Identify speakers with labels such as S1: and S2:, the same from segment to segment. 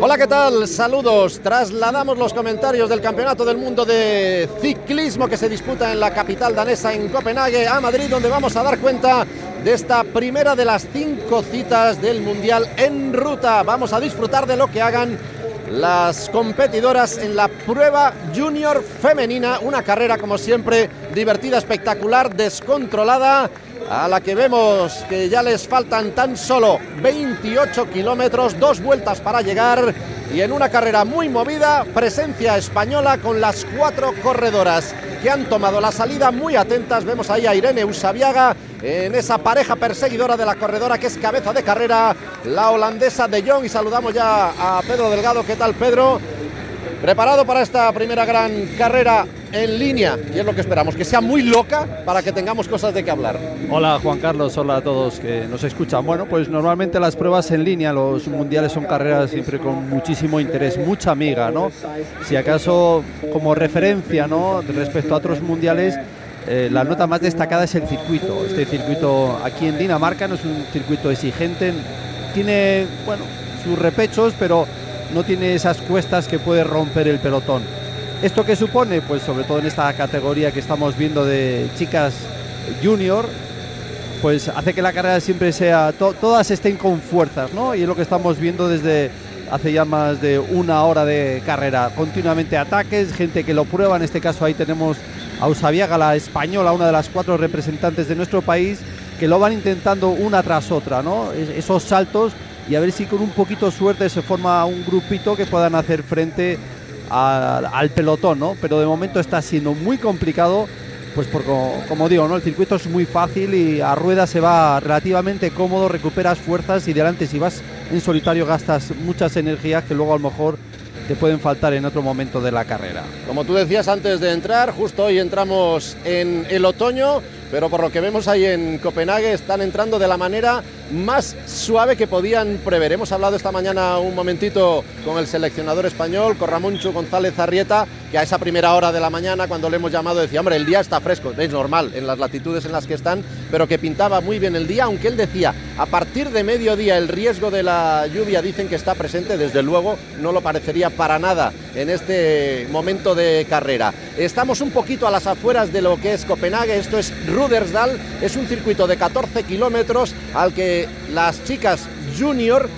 S1: Hola, ¿qué tal? Saludos. Trasladamos los comentarios del Campeonato del Mundo de Ciclismo que se disputa en la capital danesa, en Copenhague, a Madrid, donde vamos a dar cuenta de esta primera de las cinco citas del Mundial en ruta. Vamos a disfrutar de lo que hagan las competidoras en la prueba junior femenina. Una carrera, como siempre, divertida, espectacular, descontrolada a la que vemos que ya les faltan tan solo 28 kilómetros, dos vueltas para llegar y en una carrera muy movida, presencia española con las cuatro corredoras que han tomado la salida muy atentas. Vemos ahí a Irene Usabiaga en esa pareja perseguidora de la corredora que es cabeza de carrera, la holandesa de Jong. Y saludamos ya a Pedro Delgado. ¿Qué tal, Pedro? Preparado para esta primera gran carrera en línea y es lo que esperamos, que sea muy loca para que tengamos cosas de qué hablar.
S2: Hola Juan Carlos, hola a todos que nos escuchan. Bueno, pues normalmente las pruebas en línea, los mundiales son carreras siempre con muchísimo interés, mucha amiga, ¿no? Si acaso como referencia, ¿no? Respecto a otros mundiales, eh, la nota más destacada es el circuito. Este circuito aquí en Dinamarca no es un circuito exigente, tiene, bueno, sus repechos, pero no tiene esas cuestas que puede romper el pelotón. ¿Esto qué supone? Pues sobre todo en esta categoría que estamos viendo de chicas junior, pues hace que la carrera siempre sea, todas estén con fuerzas, ¿no? Y es lo que estamos viendo desde hace ya más de una hora de carrera. Continuamente ataques, gente que lo prueba, en este caso ahí tenemos a Usabiaga, la española, una de las cuatro representantes de nuestro país, que lo van intentando una tras otra, ¿no? esos saltos y a ver si con un poquito de suerte se forma un grupito que puedan hacer frente al, pelotón, ¿no? Pero de momento está siendo muy complicado, pues por, como digo, ¿no? El circuito es muy fácil y a rueda se va relativamente cómodo, recuperas fuerzas y delante si vas en solitario gastas muchas energías que luego a lo mejor te pueden faltar en otro momento de la carrera.
S1: Como tú decías antes de entrar, justo hoy entramos en el otoño, pero por lo que vemos ahí en Copenhague están entrando de la manera más suave que podían prever. Hemos hablado esta mañana un momentito con el seleccionador español, con Ramoncho González Arrieta, que a esa primera hora de la mañana, cuando le hemos llamado, decía, hombre, el día está fresco, es normal en las latitudes en las que están, pero que pintaba muy bien el día, aunque él decía, a partir de mediodía el riesgo de la lluvia dicen que está presente, desde luego no lo parecería para nada en este momento de carrera. Estamos un poquito a las afueras de lo que es Copenhague, esto es Es un circuito de 14 kilómetros al que las chicas junior,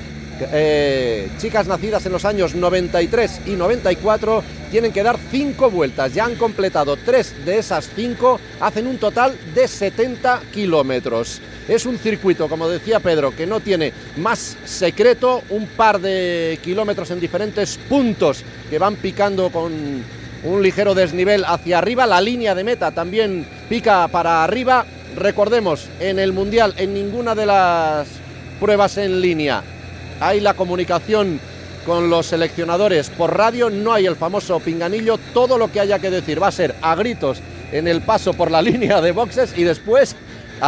S1: eh, chicas nacidas en los años 93 y 94, tienen que dar cinco vueltas. Ya han completado tres de esas cinco, hacen un total de 70 kilómetros. Es un circuito, como decía Pedro, que no tiene más secreto, un par de kilómetros en diferentes puntos que van picando con un ligero desnivel hacia arriba. La línea de meta también pica para arriba. Recordemos, en el Mundial, en ninguna de las pruebas en línea. Hay la comunicación con los seleccionadores. Por radio, no hay el famoso pinganillo, todo lo que haya que decir va a ser a gritos en el paso por la línea de boxes y después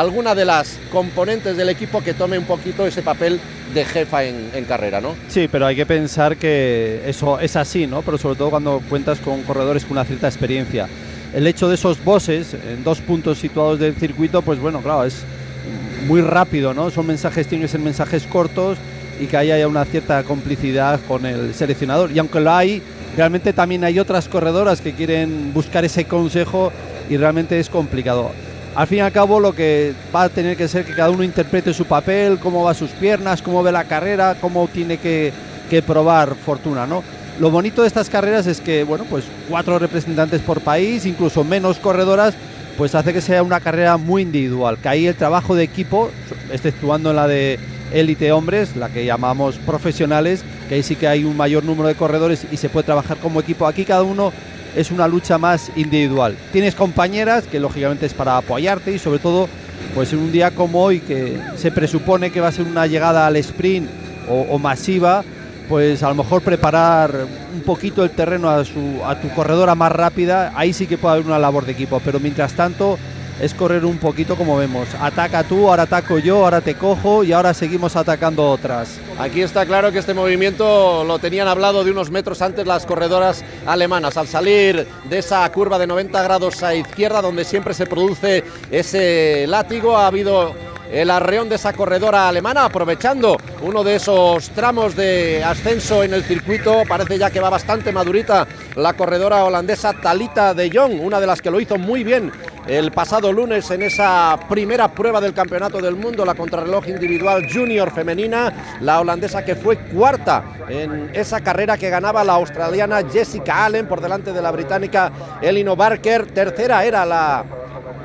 S1: alguna de las componentes del equipo que tome un poquito ese papel de jefa en, carrera, ¿no?
S2: Sí, pero hay que pensar que eso es así, ¿no? Pero sobre todo cuando cuentas con corredores con una cierta experiencia el hecho de esos bosses en dos puntos situados del circuito, pues bueno, claro, es muy rápido, ¿no? Son mensajes, tienen que ser mensajes cortos y que haya una cierta complicidad con el seleccionador. Y aunque lo hay, realmente también hay otras corredoras que quieren buscar ese consejo y realmente es complicado. Al fin y al cabo lo que va a tener que ser que cada uno interprete su papel, cómo va sus piernas, cómo ve la carrera, cómo tiene que, que probar fortuna, ¿no? Lo bonito de estas carreras es que, bueno, pues cuatro representantes por país, incluso menos corredoras, pues hace que sea una carrera muy individual. Que ahí el trabajo de equipo, exceptuando en la de élite hombres, la que llamamos profesionales, que ahí sí que hay un mayor número de corredores y se puede trabajar como equipo. Aquí cada uno es una lucha más individual. Tienes compañeras, que lógicamente es para apoyarte y sobre todo, pues en un día como hoy, que se presupone que va a ser una llegada al sprint o, o masiva, pues a lo mejor preparar un poquito el terreno a, su, a tu corredora más rápida, ahí sí que puede haber una labor de equipo, pero mientras tanto es correr un poquito como vemos. Ataca tú, ahora ataco yo, ahora te cojo y ahora seguimos atacando otras.
S1: Aquí está claro que este movimiento lo tenían hablado de unos metros antes las corredoras alemanas. Al salir de esa curva de 90 grados a izquierda donde siempre se produce ese látigo, ha habido el arreón de esa corredora alemana, aprovechando uno de esos tramos de ascenso en el circuito. Parece ya que va bastante madurita la corredora holandesa Talita de Jong, una de las que lo hizo muy bien el pasado lunes en esa primera prueba del Campeonato del Mundo, la contrarreloj individual junior femenina, la holandesa que fue cuarta en esa carrera que ganaba la australiana Jessica Allen por delante de la británica Elino Barker, tercera era la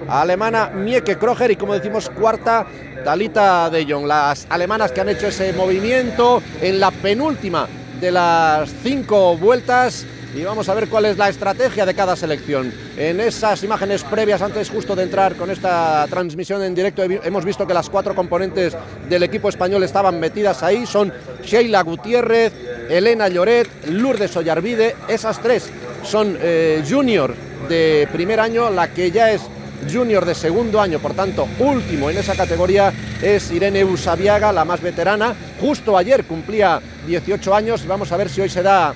S1: alemana Mieke Kroger y como decimos cuarta Talita de Jong, las alemanas que han hecho ese movimiento en la penúltima de las cinco vueltas y vamos a ver cuál es la estrategia de cada selección. En esas imágenes previas, antes justo de entrar con esta transmisión en directo, hemos visto que las cuatro componentes del equipo español estaban metidas ahí. Son Sheila Gutiérrez, Elena Lloret, Lourdes Ollarvide. Esas tres son eh, junior de primer año, la que ya es junior de segundo año, por tanto, último en esa categoría es Irene Usabiaga, la más veterana. Justo ayer cumplía 18 años. Vamos a ver si hoy se da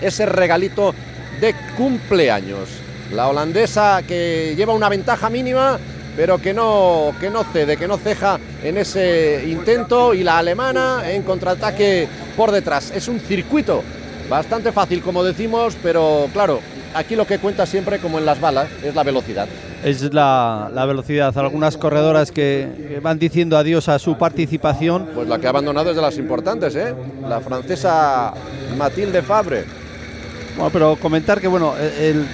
S1: ese regalito de cumpleaños. La holandesa que lleva una ventaja mínima, pero que no, que no cede, que no ceja en ese intento. Y la alemana en contraataque por detrás. Es un circuito bastante fácil, como decimos, pero claro, aquí lo que cuenta siempre, como en las balas, es la velocidad.
S2: Es la, velocidad. Algunas corredoras que, van diciendo adiós a su participación.
S1: Pues la que ha abandonado es de las importantes, ¿eh? La francesa Mathilde Fabre
S2: bueno, pero comentar que bueno, el,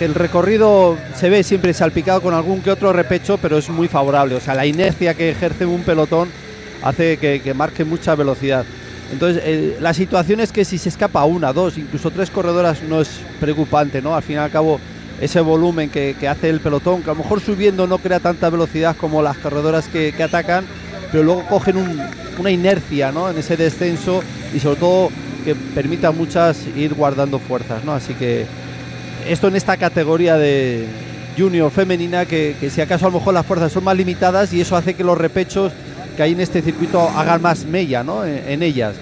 S2: el recorrido se ve siempre salpicado con algún que otro repecho, pero es muy favorable. O sea, la inercia que ejerce un pelotón hace que, marque mucha velocidad. Entonces, la situación es que si se escapa una, dos, incluso tres corredoras no es preocupante, ¿no? Al fin y al cabo, ese volumen que, hace el pelotón, que a lo mejor subiendo no crea tanta velocidad como las corredoras que, atacan, pero luego cogen una inercia, ¿no? En ese descenso y sobre todo que permita a muchas ir guardando fuerzas, ¿no? Así que esto en esta categoría de junior femenina, que, si acaso a lo mejor las fuerzas son más limitadas y eso hace que los repechos que hay en este circuito hagan más mella, ¿no? En, ellas.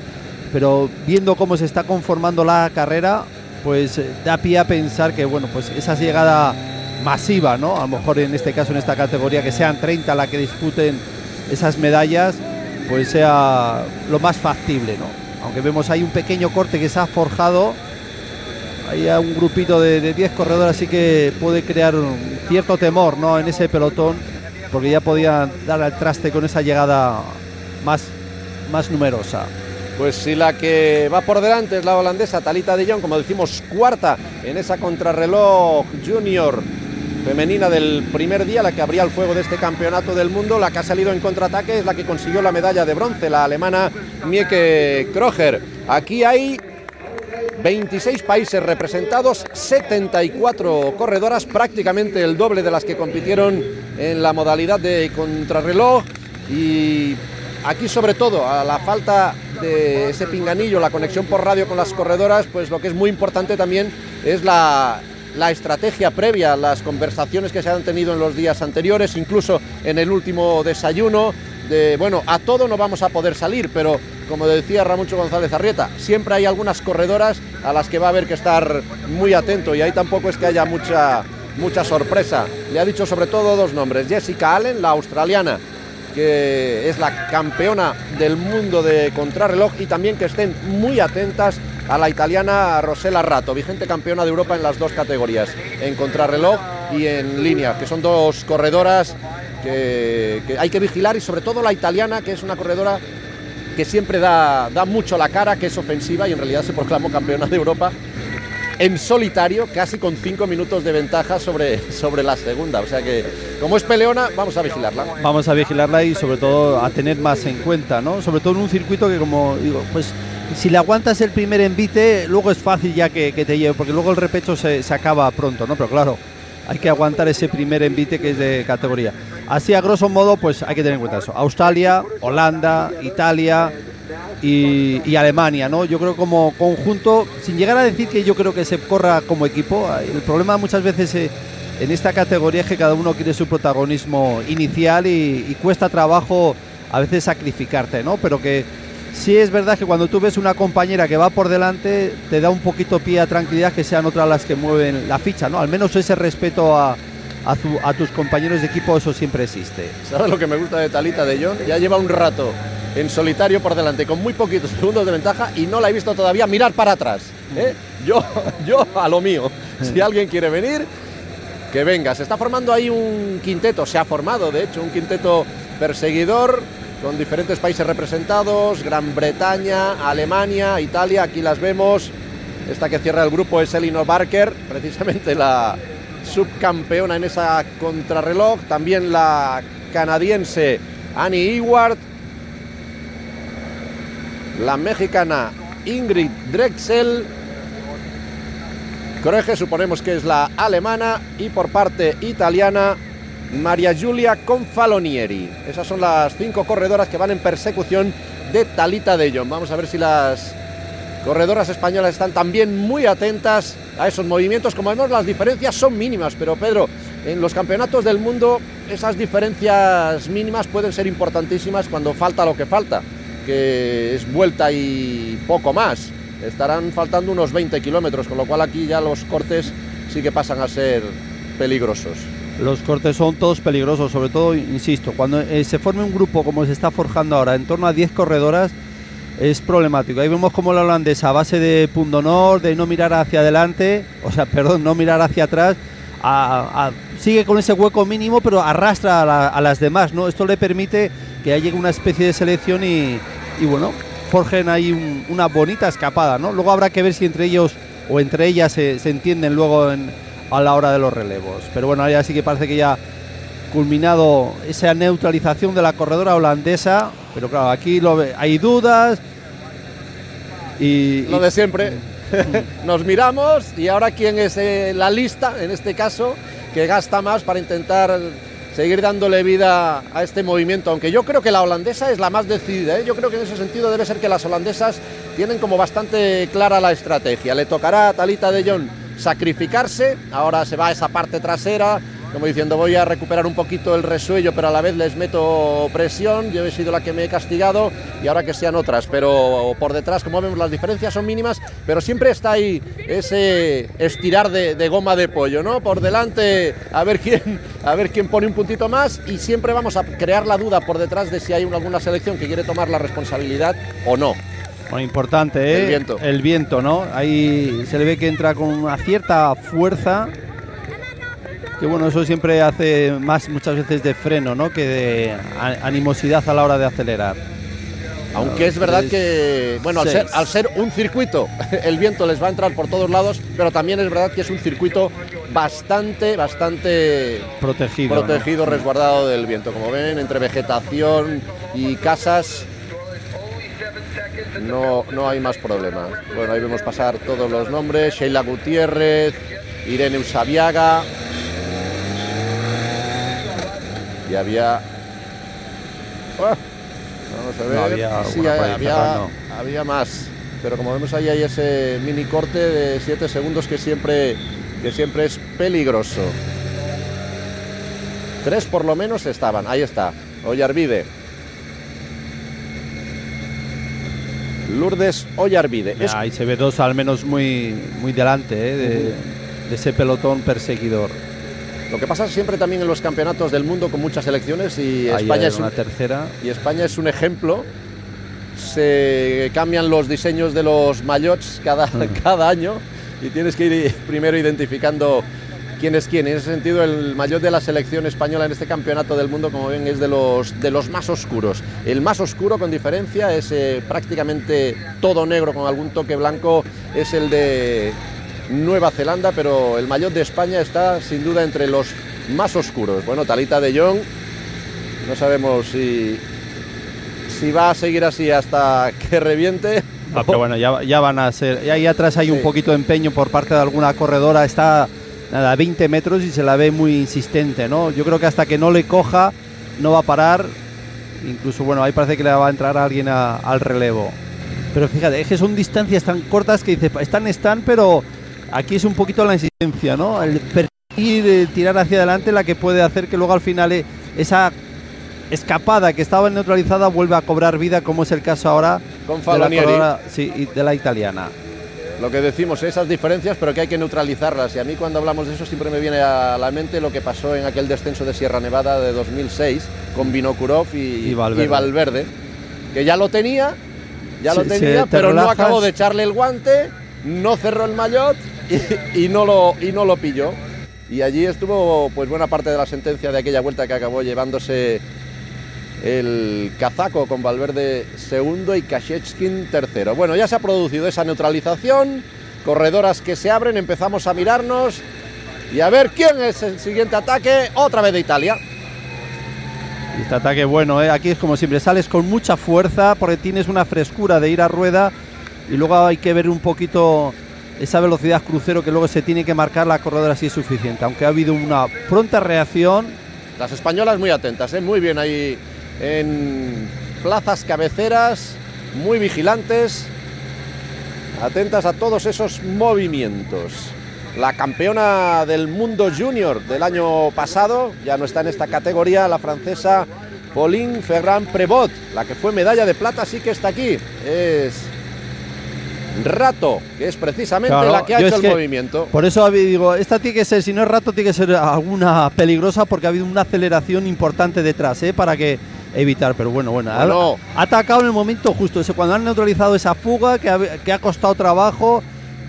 S2: Pero viendo cómo se está conformando la carrera, pues eh, da pie a pensar que, bueno, pues esa llegada masiva, ¿no? A lo mejor en este caso, en esta categoría, que sean 30 la que disputen esas medallas, pues sea lo más factible, ¿no? Aunque vemos ahí un pequeño corte que se ha forjado. Hay un grupito de 10 corredores, así que puede crear un cierto temor ¿no? en ese pelotón, porque ya podía dar al traste con esa llegada más, más numerosa.
S1: Pues si la que va por delante es la holandesa Talita de Jong, como decimos, cuarta en esa contrarreloj junior femenina del primer día, la que abría el fuego de este campeonato del mundo, la que ha salido en contraataque es la que consiguió la medalla de bronce, la alemana Mieke Kroger. Aquí hay 26 países representados, 74 corredoras, prácticamente el doble de las que compitieron en la modalidad de contrarreloj. Y aquí sobre todo a la falta de ese pinganillo, la conexión por radio con las corredoras, pues lo que es muy importante también es la la estrategia previa, las conversaciones que se han tenido en los días anteriores, incluso en el último desayuno, de, bueno, a todo no vamos a poder salir, pero como decía Ramoncho González Arrieta, siempre hay algunas corredoras a las que va a haber que estar muy atento y ahí tampoco es que haya mucha, mucha sorpresa. Le ha dicho sobre todo dos nombres, Jessica Allen, la australiana, que es la campeona del mundo de contrarreloj y también que estén muy atentas a la italiana Rosela Rato, vigente campeona de Europa en las dos categorías, en contrarreloj y en línea, que son dos corredoras que, hay que vigilar y sobre todo la italiana, que es una corredora que siempre da, da mucho la cara, que es ofensiva y en realidad se proclamó campeona de Europa en solitario, casi con cinco minutos de ventaja sobre, sobre la segunda. O sea que, como es peleona, vamos a vigilarla.
S2: Vamos a vigilarla y sobre todo a tener más en cuenta, ¿no? Sobre todo en un circuito que, como digo, pues si le aguantas el primer envite, luego es fácil ya que, te lleve, porque luego el repecho se, acaba pronto, ¿no? Pero claro, hay que aguantar ese primer envite que es de categoría. Así, a grosso modo, pues hay que tener en cuenta eso. Australia, Holanda, Italia y, Alemania, ¿no? Yo creo como conjunto, sin llegar a decir que yo creo que se corra como equipo, el problema muchas veces eh, en esta categoría es que cada uno quiere su protagonismo inicial y, y cuesta trabajo a veces sacrificarte, ¿no? Pero que sí es verdad que cuando tú ves una compañera que va por delante, te da un poquito pie a tranquilidad que sean otras las que mueven la ficha, ¿no? Al menos ese respeto a, a, tus compañeros de equipo, eso siempre existe.
S1: ¿Sabes lo que me gusta de Talita de John? Ya lleva un rato en solitario por delante, con muy poquitos segundos de ventaja y no la he visto todavía mirar para atrás. ¿eh? Yo, yo a lo mío. Si alguien quiere venir, que venga. Se está formando ahí un quinteto, se ha formado de hecho un quinteto perseguidor con diferentes países representados, Gran Bretaña, Alemania, Italia, aquí las vemos. Esta que cierra el grupo es Elinor Barker, precisamente la subcampeona en esa contrarreloj. También la canadiense Annie Ewart. La mexicana Ingrid Drexel. Croege, suponemos que es la alemana. Y por parte italiana, María Giulia Confalonieri. Esas son las cinco corredoras que van en persecución de Talita de Jong. Vamos a ver si las corredoras españolas están también muy atentas a esos movimientos. Como vemos, las diferencias son mínimas, pero Pedro, en los campeonatos del mundo esas diferencias mínimas pueden ser importantísimas cuando falta lo que falta, que es vuelta y poco más. Estarán faltando unos 20 kilómetros, con lo cual aquí ya los cortes sí que pasan a ser peligrosos.
S2: Los cortes son todos peligrosos, sobre todo, insisto, cuando eh, se forme un grupo como se está forjando ahora, en torno a 10 corredoras, es problemático. Ahí vemos como la holandesa, a base de pundonor, de no mirar hacia adelante, o sea, perdón, no mirar hacia atrás, sigue con ese hueco mínimo, pero arrastra a, las demás, ¿no? Esto le permite que llegue una especie de selección y, bueno, forjen ahí una bonita escapada, ¿no? Luego habrá que ver si entre ellos o entre ellas se, entienden luego en a la hora de los relevos. Pero bueno, ya sí que parece que ya culminado esa neutralización de la corredora holandesa. Pero claro, aquí hay dudas.
S1: Y, lo de siempre. Nos miramos y ahora quién es eh, la lista, en este caso, que gasta más para intentar seguir dándole vida a este movimiento, aunque yo creo que la holandesa es la más decidida, ¿eh? yo creo que en ese sentido debe ser que las holandesas tienen como bastante clara la estrategia. Le tocará a Talita de Jong sacrificarse, ahora se va a esa parte trasera, como diciendo voy a recuperar un poquito el resuello, pero a la vez les meto presión, yo he sido la que me he castigado y ahora que sean otras, pero por detrás, como vemos, las diferencias son mínimas, pero siempre está ahí ese estirar de, goma de pollo, ¿no? Por delante, a ver quién, a ver quién pone un puntito más y siempre vamos a crear la duda por detrás de si hay alguna selección que quiere tomar la responsabilidad o no.
S2: Bueno, importante, ¿eh?
S1: El viento.
S2: El viento, ¿no? Ahí se le ve que entra con una cierta fuerza. Que bueno, eso siempre hace más muchas veces de freno, ¿no? Que de animosidad a la hora de acelerar.
S1: Aunque es verdad que, bueno, al ser, al ser, un circuito, el viento les va a entrar por todos lados, pero también es verdad que es un circuito bastante, bastante
S2: protegido,
S1: protegido resguardado del viento. Como ven, entre vegetación y casas, no, no hay más problemas. Bueno, ahí vemos pasar todos los nombres, Sheila Gutiérrez, Irene Usabiaga. Y había... Ah, vamos a ver. había, sí, había, había, más. Pero como vemos ahí hay ese mini corte de 7 segundos que siempre, que siempre es peligroso. Tres por lo menos estaban. Ahí está. Ollarvide. Lourdes Ollarvide.
S2: Ahí se ve dos al menos muy, muy delante eh, de, ese pelotón perseguidor.
S1: Lo que pasa siempre también en los campeonatos del mundo con muchas selecciones y España es
S2: una tercera.
S1: Y España es un ejemplo. Se cambian los diseños de los maillots cada, cada año y tienes que ir primero identificando quién es quién. En ese sentido, el mayor de la selección española en este campeonato del mundo, como ven, es de los, de los más oscuros. El más oscuro, con diferencia, es eh, prácticamente todo negro con algún toque blanco, es el de Nueva Zelanda, pero el mayor de España está sin duda entre los más oscuros. Bueno, Talita de Jong, no sabemos si, si va a seguir así hasta que reviente.
S2: Ah, pero bueno, ya, van a ser. Ahí atrás hay un poquito de empeño por parte de alguna corredora. Está nada, 20 metros y se la ve muy insistente, ¿no? Yo creo que hasta que no le coja no va a parar. Incluso, bueno, ahí parece que le va a entrar alguien al relevo. Pero fíjate, es que son distancias tan cortas que dice, están, están, pero aquí es un poquito la insistencia, ¿no? El perseguir, de tirar hacia adelante la que puede hacer que luego al final eh, esa escapada que estaba neutralizada vuelva a cobrar vida, como es el caso ahora
S1: Con de
S2: la, sí, de la italiana.
S1: lo que decimos, esas diferencias, pero que hay que neutralizarlas. Y a mí cuando hablamos de eso siempre me viene a la mente lo que pasó en aquel descenso de Sierra Nevada de 2006 con Vinokurov y,
S2: Y Valverde.
S1: y Valverde, que ya lo tenía, ya lo tenía, pero no acabó de echarle el guante, no cerró el maillot y, no lo, y no lo pilló. Y allí estuvo pues buena parte de la sentencia de aquella vuelta que acabó llevándose el kazaco con Valverde segundo y Kashechkin tercero. Bueno, ya se ha producido esa neutralización, corredoras que se abren, empezamos a mirarnos y a ver quién es el siguiente ataque, otra vez de Italia.
S2: Este ataque bueno, ¿eh? aquí es como siempre, sales con mucha fuerza porque tienes una frescura de ir a rueda y luego hay que ver un poquito esa velocidad crucero que luego se tiene que marcar la corredora si es suficiente, aunque ha habido una pronta reacción.
S1: Las españolas muy atentas, ¿eh? muy bien ahí en plazas cabeceras, muy vigilantes, atentas a todos esos movimientos. La campeona del mundo junior del año pasado, ya no está en esta categoría, la francesa Pauline Ferrand Prevot, la que fue medalla de plata, sí que está aquí. Es Rato, que es precisamente
S2: Claro,
S1: la que ha hecho el
S2: que
S1: movimiento.
S2: Por eso digo, esta tiene que ser, si no es rato, tiene que ser alguna peligrosa porque ha habido una aceleración importante detrás, ¿eh? Para que evitar, pero bueno, bueno, ha-
S1: Bueno.
S2: ha, atacado en el momento justo, ese, cuando han neutralizado esa fuga que ha, que ha costado trabajo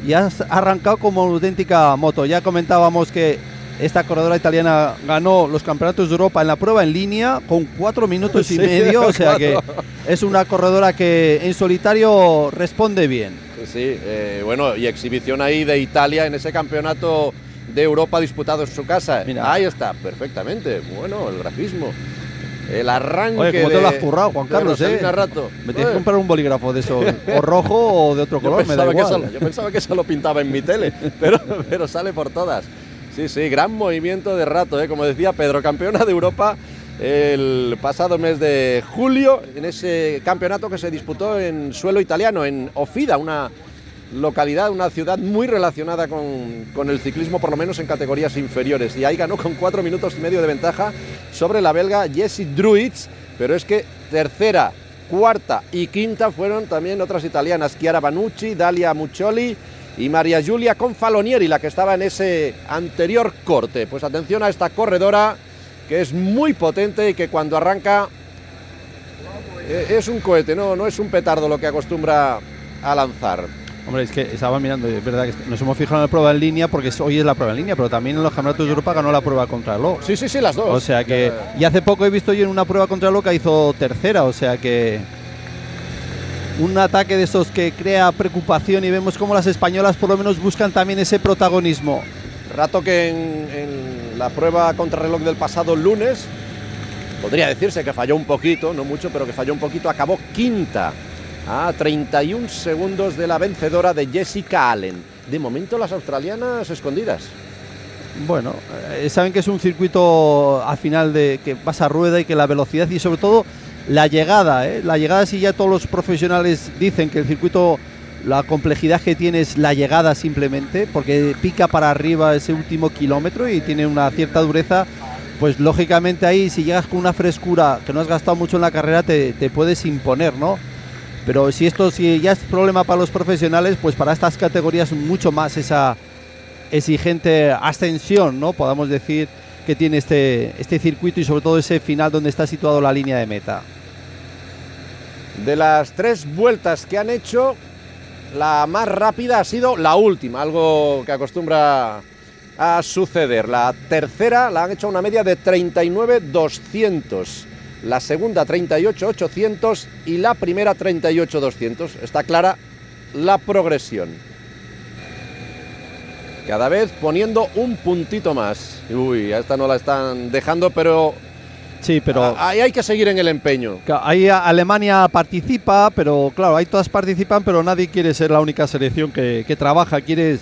S2: y ha arrancado como auténtica moto. Ya comentábamos que esta corredora italiana ganó los campeonatos de Europa en la prueba en línea con cuatro minutos y
S1: Sí,
S2: medio, o sea que es una corredora que en solitario responde bien.
S1: Sí, eh, bueno, y exhibición ahí de Italia en ese campeonato de Europa disputado en su casa.
S2: Mira.
S1: Ahí está, perfectamente. Bueno, el grafismo. El arranque.
S2: Oye, ¿cómo te lo has currado, Juan Carlos, eh?
S1: Rato.
S2: Me tienes que comprar un bolígrafo de eso, o rojo o de otro color, me da igual.
S1: yo pensaba que eso lo pintaba en mi tele, pero, pero sale por todas. Sí, sí, gran movimiento de rato, ¿eh? como decía Pedro, campeona de Europa el pasado mes de julio en ese campeonato que se disputó en suelo italiano, en Ofida, una localidad, una ciudad muy relacionada con, el ciclismo, por lo menos en categorías inferiores. Y ahí ganó con cuatro minutos y medio de ventaja sobre la belga Jessie Druids, pero es que tercera, cuarta y quinta fueron también otras italianas, Chiara Banucci, Dalia Muccioli y María Giulia Confalonieri, la que estaba en ese anterior corte. Pues atención a esta corredora que es muy potente y que cuando arranca eh, es un cohete, no, no es un petardo lo que acostumbra a lanzar.
S2: Hombre, es que estaba mirando, es verdad que nos hemos fijado en la prueba en línea porque hoy es la prueba en línea, pero también en los campeonatos de Europa ganó la prueba contra Lo.
S1: Sí, sí, sí, las dos.
S2: O sea que, y hace poco he visto yo en una prueba contra Lo que hizo tercera, o sea que un ataque de esos que crea preocupación y vemos cómo las españolas por lo menos buscan también ese protagonismo.
S1: Rato que en, la prueba contrarreloj del pasado lunes, podría decirse que falló un poquito, no mucho, pero que falló un poquito, acabó quinta a 31 segundos de la vencedora de Jessica Allen. De momento las australianas escondidas.
S2: Bueno, eh, saben que es un circuito al final de que vas a rueda y que la velocidad y sobre todo la llegada, ¿eh? la llegada si ya todos los profesionales dicen que el circuito la complejidad que tiene es la llegada simplemente, porque pica para arriba ese último kilómetro y tiene una cierta dureza, pues lógicamente ahí si llegas con una frescura que no has gastado mucho en la carrera te, te puedes imponer, ¿no? Pero si esto si ya es problema para los profesionales, pues para estas categorías mucho más esa exigente ascensión, ¿no? Podamos decir que tiene este, este circuito y sobre todo ese final donde está situado la línea de meta.
S1: De las tres vueltas que han hecho, la más rápida ha sido la última, algo que acostumbra a suceder. La tercera la han hecho a una media de 39.200, la segunda 38.800 y la primera 38.200. Está clara la progresión. Cada vez poniendo un puntito más. Uy, a esta no la están dejando, pero
S2: Sí, pero
S1: ahí hay que seguir en el empeño.
S2: ahí Alemania participa, pero claro, ahí todas participan, pero nadie quiere ser la única selección que, que trabaja. Quieres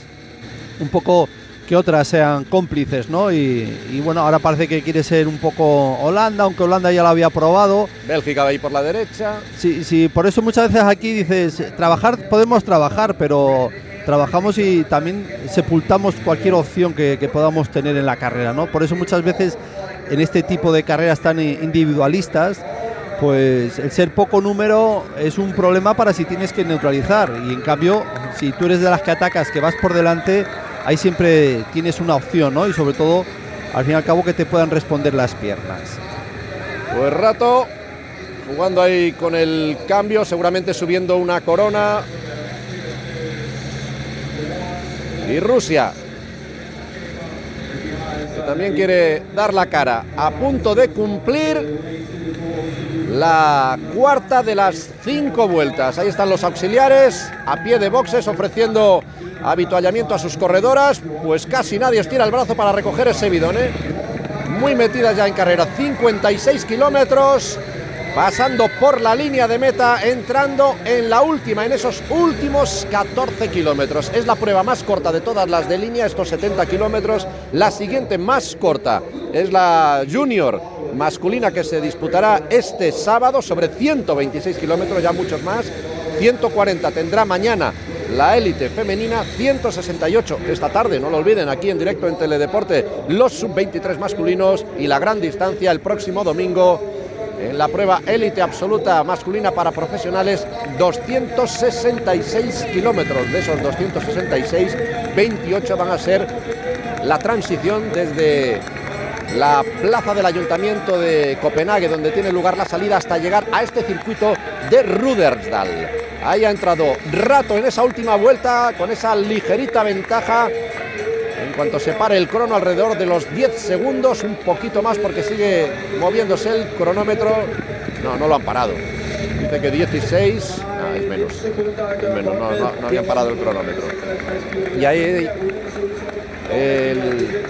S2: un poco que otras sean cómplices, ¿no? Y, y bueno, ahora parece que quiere ser un poco Holanda, aunque Holanda ya lo había probado.
S1: Bélgica va ahí por la derecha.
S2: Sí, sí, por eso muchas veces aquí dices, trabajar, podemos trabajar, pero trabajamos y también sepultamos cualquier opción que, que podamos tener en la carrera, ¿no? Por eso muchas veces en este tipo de carreras tan individualistas, pues el ser poco número es un problema para si tienes que neutralizar. Y en cambio, si tú eres de las que atacas, que vas por delante, ahí siempre tienes una opción, ¿no? Y sobre todo, al fin y al cabo, que te puedan responder las piernas.
S1: Pues rato jugando ahí con el cambio, seguramente subiendo una corona. Y Rusia, que también quiere dar la cara, a punto de cumplir la cuarta de las cinco vueltas. Ahí están los auxiliares a pie de boxes ofreciendo habituallamiento a sus corredoras. Pues casi nadie estira el brazo para recoger ese bidón. ¿eh? Muy metidas ya en carrera. 56 kilómetros pasando por la línea de meta, entrando en la última, en esos últimos 14 kilómetros. Es la prueba más corta de todas las de línea, estos 70 kilómetros. La siguiente más corta es la Junior masculina que se disputará este sábado sobre 126 kilómetros, ya muchos más. 140 tendrá mañana la élite femenina, 168 esta tarde, no lo olviden, aquí en directo en Teledeporte, los sub-23 masculinos y la gran distancia el próximo domingo en la prueba élite absoluta masculina para profesionales, 266 kilómetros. De esos 266, 28 van a ser la transición desde la plaza del ayuntamiento de Copenhague, donde tiene lugar la salida, hasta llegar a este circuito de Rudersdal. Ahí ha entrado Rato en esa última vuelta, con esa ligerita ventaja en cuanto se pare el crono alrededor de los 10 segundos, un poquito más porque sigue moviéndose el cronómetro. No, no lo han parado. Dice que 16, no, es menos. Es menos, no, no, no habían parado el cronómetro. Y ahí el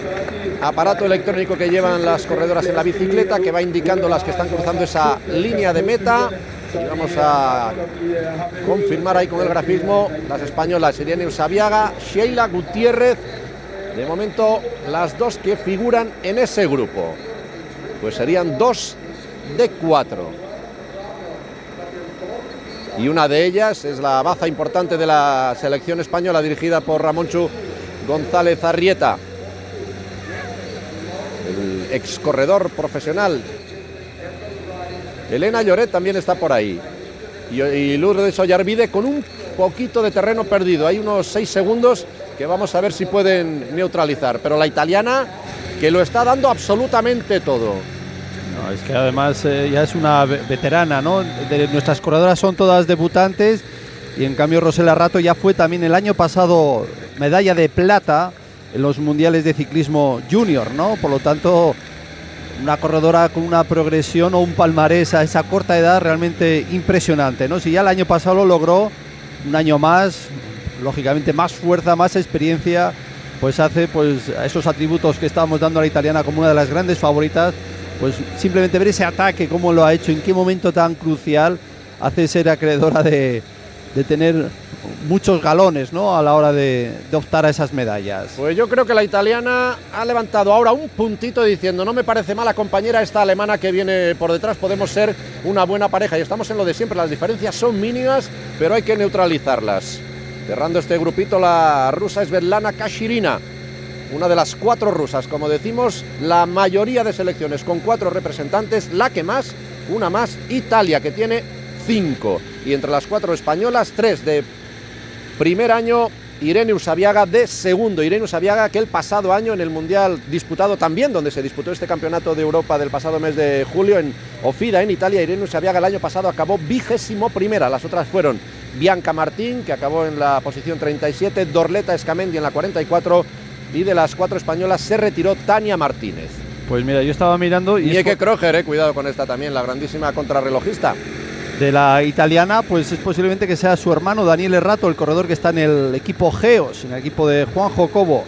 S1: aparato electrónico que llevan las corredoras en la bicicleta que va indicando las que están cruzando esa línea de meta. Y vamos a confirmar ahí con el grafismo las españolas Irene Usabiaga, Sheila Gutiérrez de momento, las dos que figuran en ese grupo, pues serían dos de cuatro. Y una de ellas es la baza importante de la selección española dirigida por Ramonchu González Arrieta, el ex corredor profesional. Elena Lloret también está por ahí. Y, y Lourdes Ollarvide con un poquito de terreno perdido. Hay unos seis segundos que vamos a ver si pueden neutralizar. Pero la italiana que lo está dando absolutamente todo.
S2: Es que además eh, ya es una veterana, ¿no? Nuestras corredoras son todas debutantes y en cambio Rosela Rato ya fue también el año pasado medalla de plata en los mundiales de ciclismo junior, ¿no? Por lo tanto, una corredora con una progresión o un palmarés a esa corta edad realmente impresionante, ¿no? Si ya el año pasado lo logró, un año más, lógicamente más fuerza, más experiencia, pues hace pues esos atributos que estábamos dando a la italiana como una de las grandes favoritas, pues simplemente ver ese ataque, cómo lo ha hecho, en qué momento tan crucial, hace ser acreedora de, de tener muchos galones ¿no? a la hora de, de, optar a esas medallas.
S1: Pues yo creo que la italiana ha levantado ahora un puntito diciendo no me parece mala compañera esta alemana que viene por detrás, podemos ser una buena pareja y estamos en lo de siempre, las diferencias son mínimas, pero hay que neutralizarlas. Cerrando este grupito, la rusa Svetlana Kashirina, una de las cuatro rusas, como decimos, la mayoría de selecciones con cuatro representantes, la que más, una más, Italia, que tiene cinco. Y entre las cuatro españolas, tres de primer año, Irene Usabiaga de segundo. Irene Usabiaga que el pasado año en el Mundial disputado también, donde se disputó este campeonato de Europa del pasado mes de julio en Ofida, en Italia, Irene Usabiaga el año pasado acabó vigésimo primera. Las otras fueron Bianca Martín, que acabó en la posición 37, Dorleta Escamendi en la 44 y de las cuatro españolas se retiró Tania Martínez.
S2: Pues mira, yo estaba mirando y...
S1: Y es que Kroger, eh, cuidado con esta también, la grandísima contrarrelojista.
S2: De la italiana, pues es posiblemente que sea su hermano Daniel Errato, el corredor que está en el equipo Geos, en el equipo de Juan Jocobo.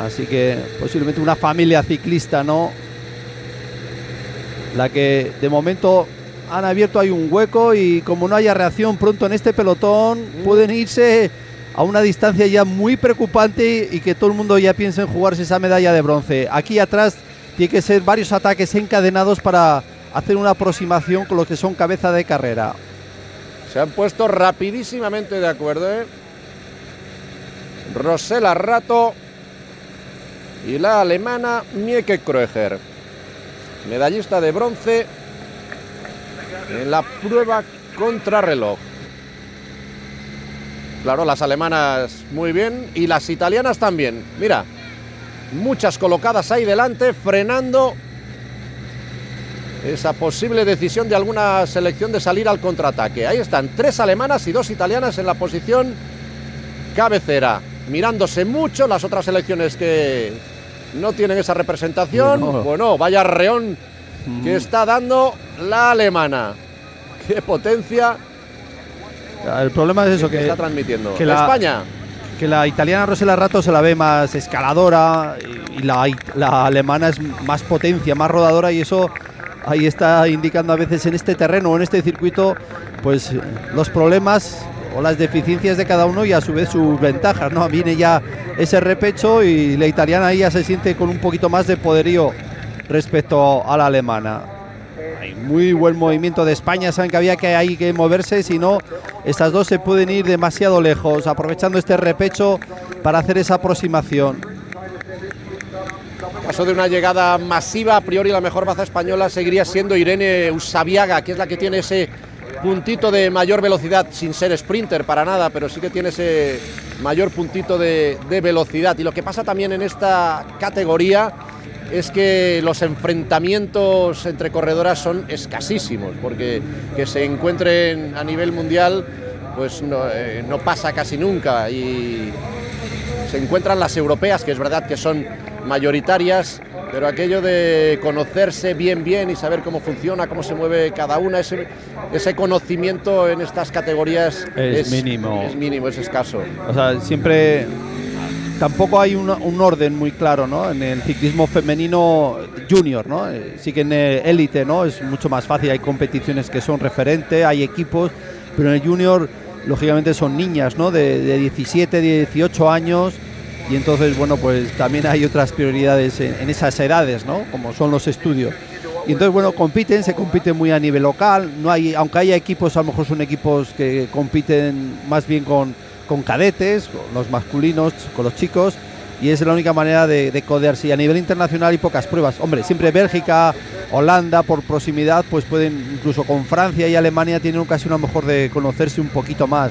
S2: Así que posiblemente una familia ciclista, ¿no? La que de momento han abierto ahí un hueco y como no haya reacción pronto en este pelotón, pueden irse a una distancia ya muy preocupante y que todo el mundo ya piense en jugarse esa medalla de bronce. Aquí atrás tiene que ser varios ataques encadenados para hacer una aproximación con los que son cabeza de carrera.
S1: Se han puesto rapidísimamente de acuerdo. ¿eh? Rosela Rato y la alemana Mieke Kreuger. Medallista de bronce en la prueba contrarreloj. Claro, las alemanas muy bien y las italianas también. Mira, muchas colocadas ahí delante, frenando esa posible decisión de alguna selección de salir al contraataque. Ahí están tres alemanas y dos italianas en la posición cabecera, mirándose mucho las otras selecciones que no tienen esa representación. Bueno, vaya reón que está dando la alemana. Qué potencia.
S2: El problema es eso que,
S1: está transmitiendo.
S2: Que la,
S1: España.
S2: Que la italiana Rosela Rato se la ve más escaladora y, la, la alemana es más potencia, más rodadora y eso ahí está indicando a veces en este terreno o en este circuito pues los problemas o las deficiencias de cada uno y a su vez sus ventajas, ¿no? Viene ya ese repecho y la italiana ahí ya se siente con un poquito más de poderío respecto a la alemana. Hay muy buen movimiento de España, saben que había que hay que moverse, si no estas dos se pueden ir demasiado lejos, aprovechando este repecho para hacer esa aproximación.
S1: Caso de una llegada masiva, a priori la mejor baza española seguiría siendo Irene Usabiaga, que es la que tiene ese puntito de mayor velocidad, sin ser sprinter para nada, pero sí que tiene ese mayor puntito de, velocidad. Y lo que pasa también en esta categoría es que los enfrentamientos entre corredoras son escasísimos, porque que se encuentren a nivel mundial pues no, eh, no pasa casi nunca y se encuentran las europeas, que es verdad que son mayoritarias, pero aquello de conocerse bien bien y saber cómo funciona, cómo se mueve cada una, ese, ese conocimiento en estas categorías
S2: es, mínimo.
S1: Es mínimo, es escaso.
S2: O sea, siempre tampoco hay un, orden muy claro, ¿no? En el ciclismo femenino junior, ¿no? Eh, sí que en élite, ¿no? Es mucho más fácil, hay competiciones que son referentes, hay equipos, pero en el junior, lógicamente, son niñas, ¿no? De, de 17, 18 años y entonces, bueno, pues también hay otras prioridades en, esas edades, ¿no? Como son los estudios. Y entonces, bueno, compiten, se compiten muy a nivel local, no hay, aunque haya equipos, a lo mejor son equipos que compiten más bien con, con cadetes, con los masculinos, con los chicos, y es la única manera de, de, codearse. Y a nivel internacional hay pocas pruebas. Hombre, siempre Bélgica, Holanda, por proximidad, pues pueden, incluso con Francia y Alemania, tienen ocasión a lo mejor de conocerse un poquito más.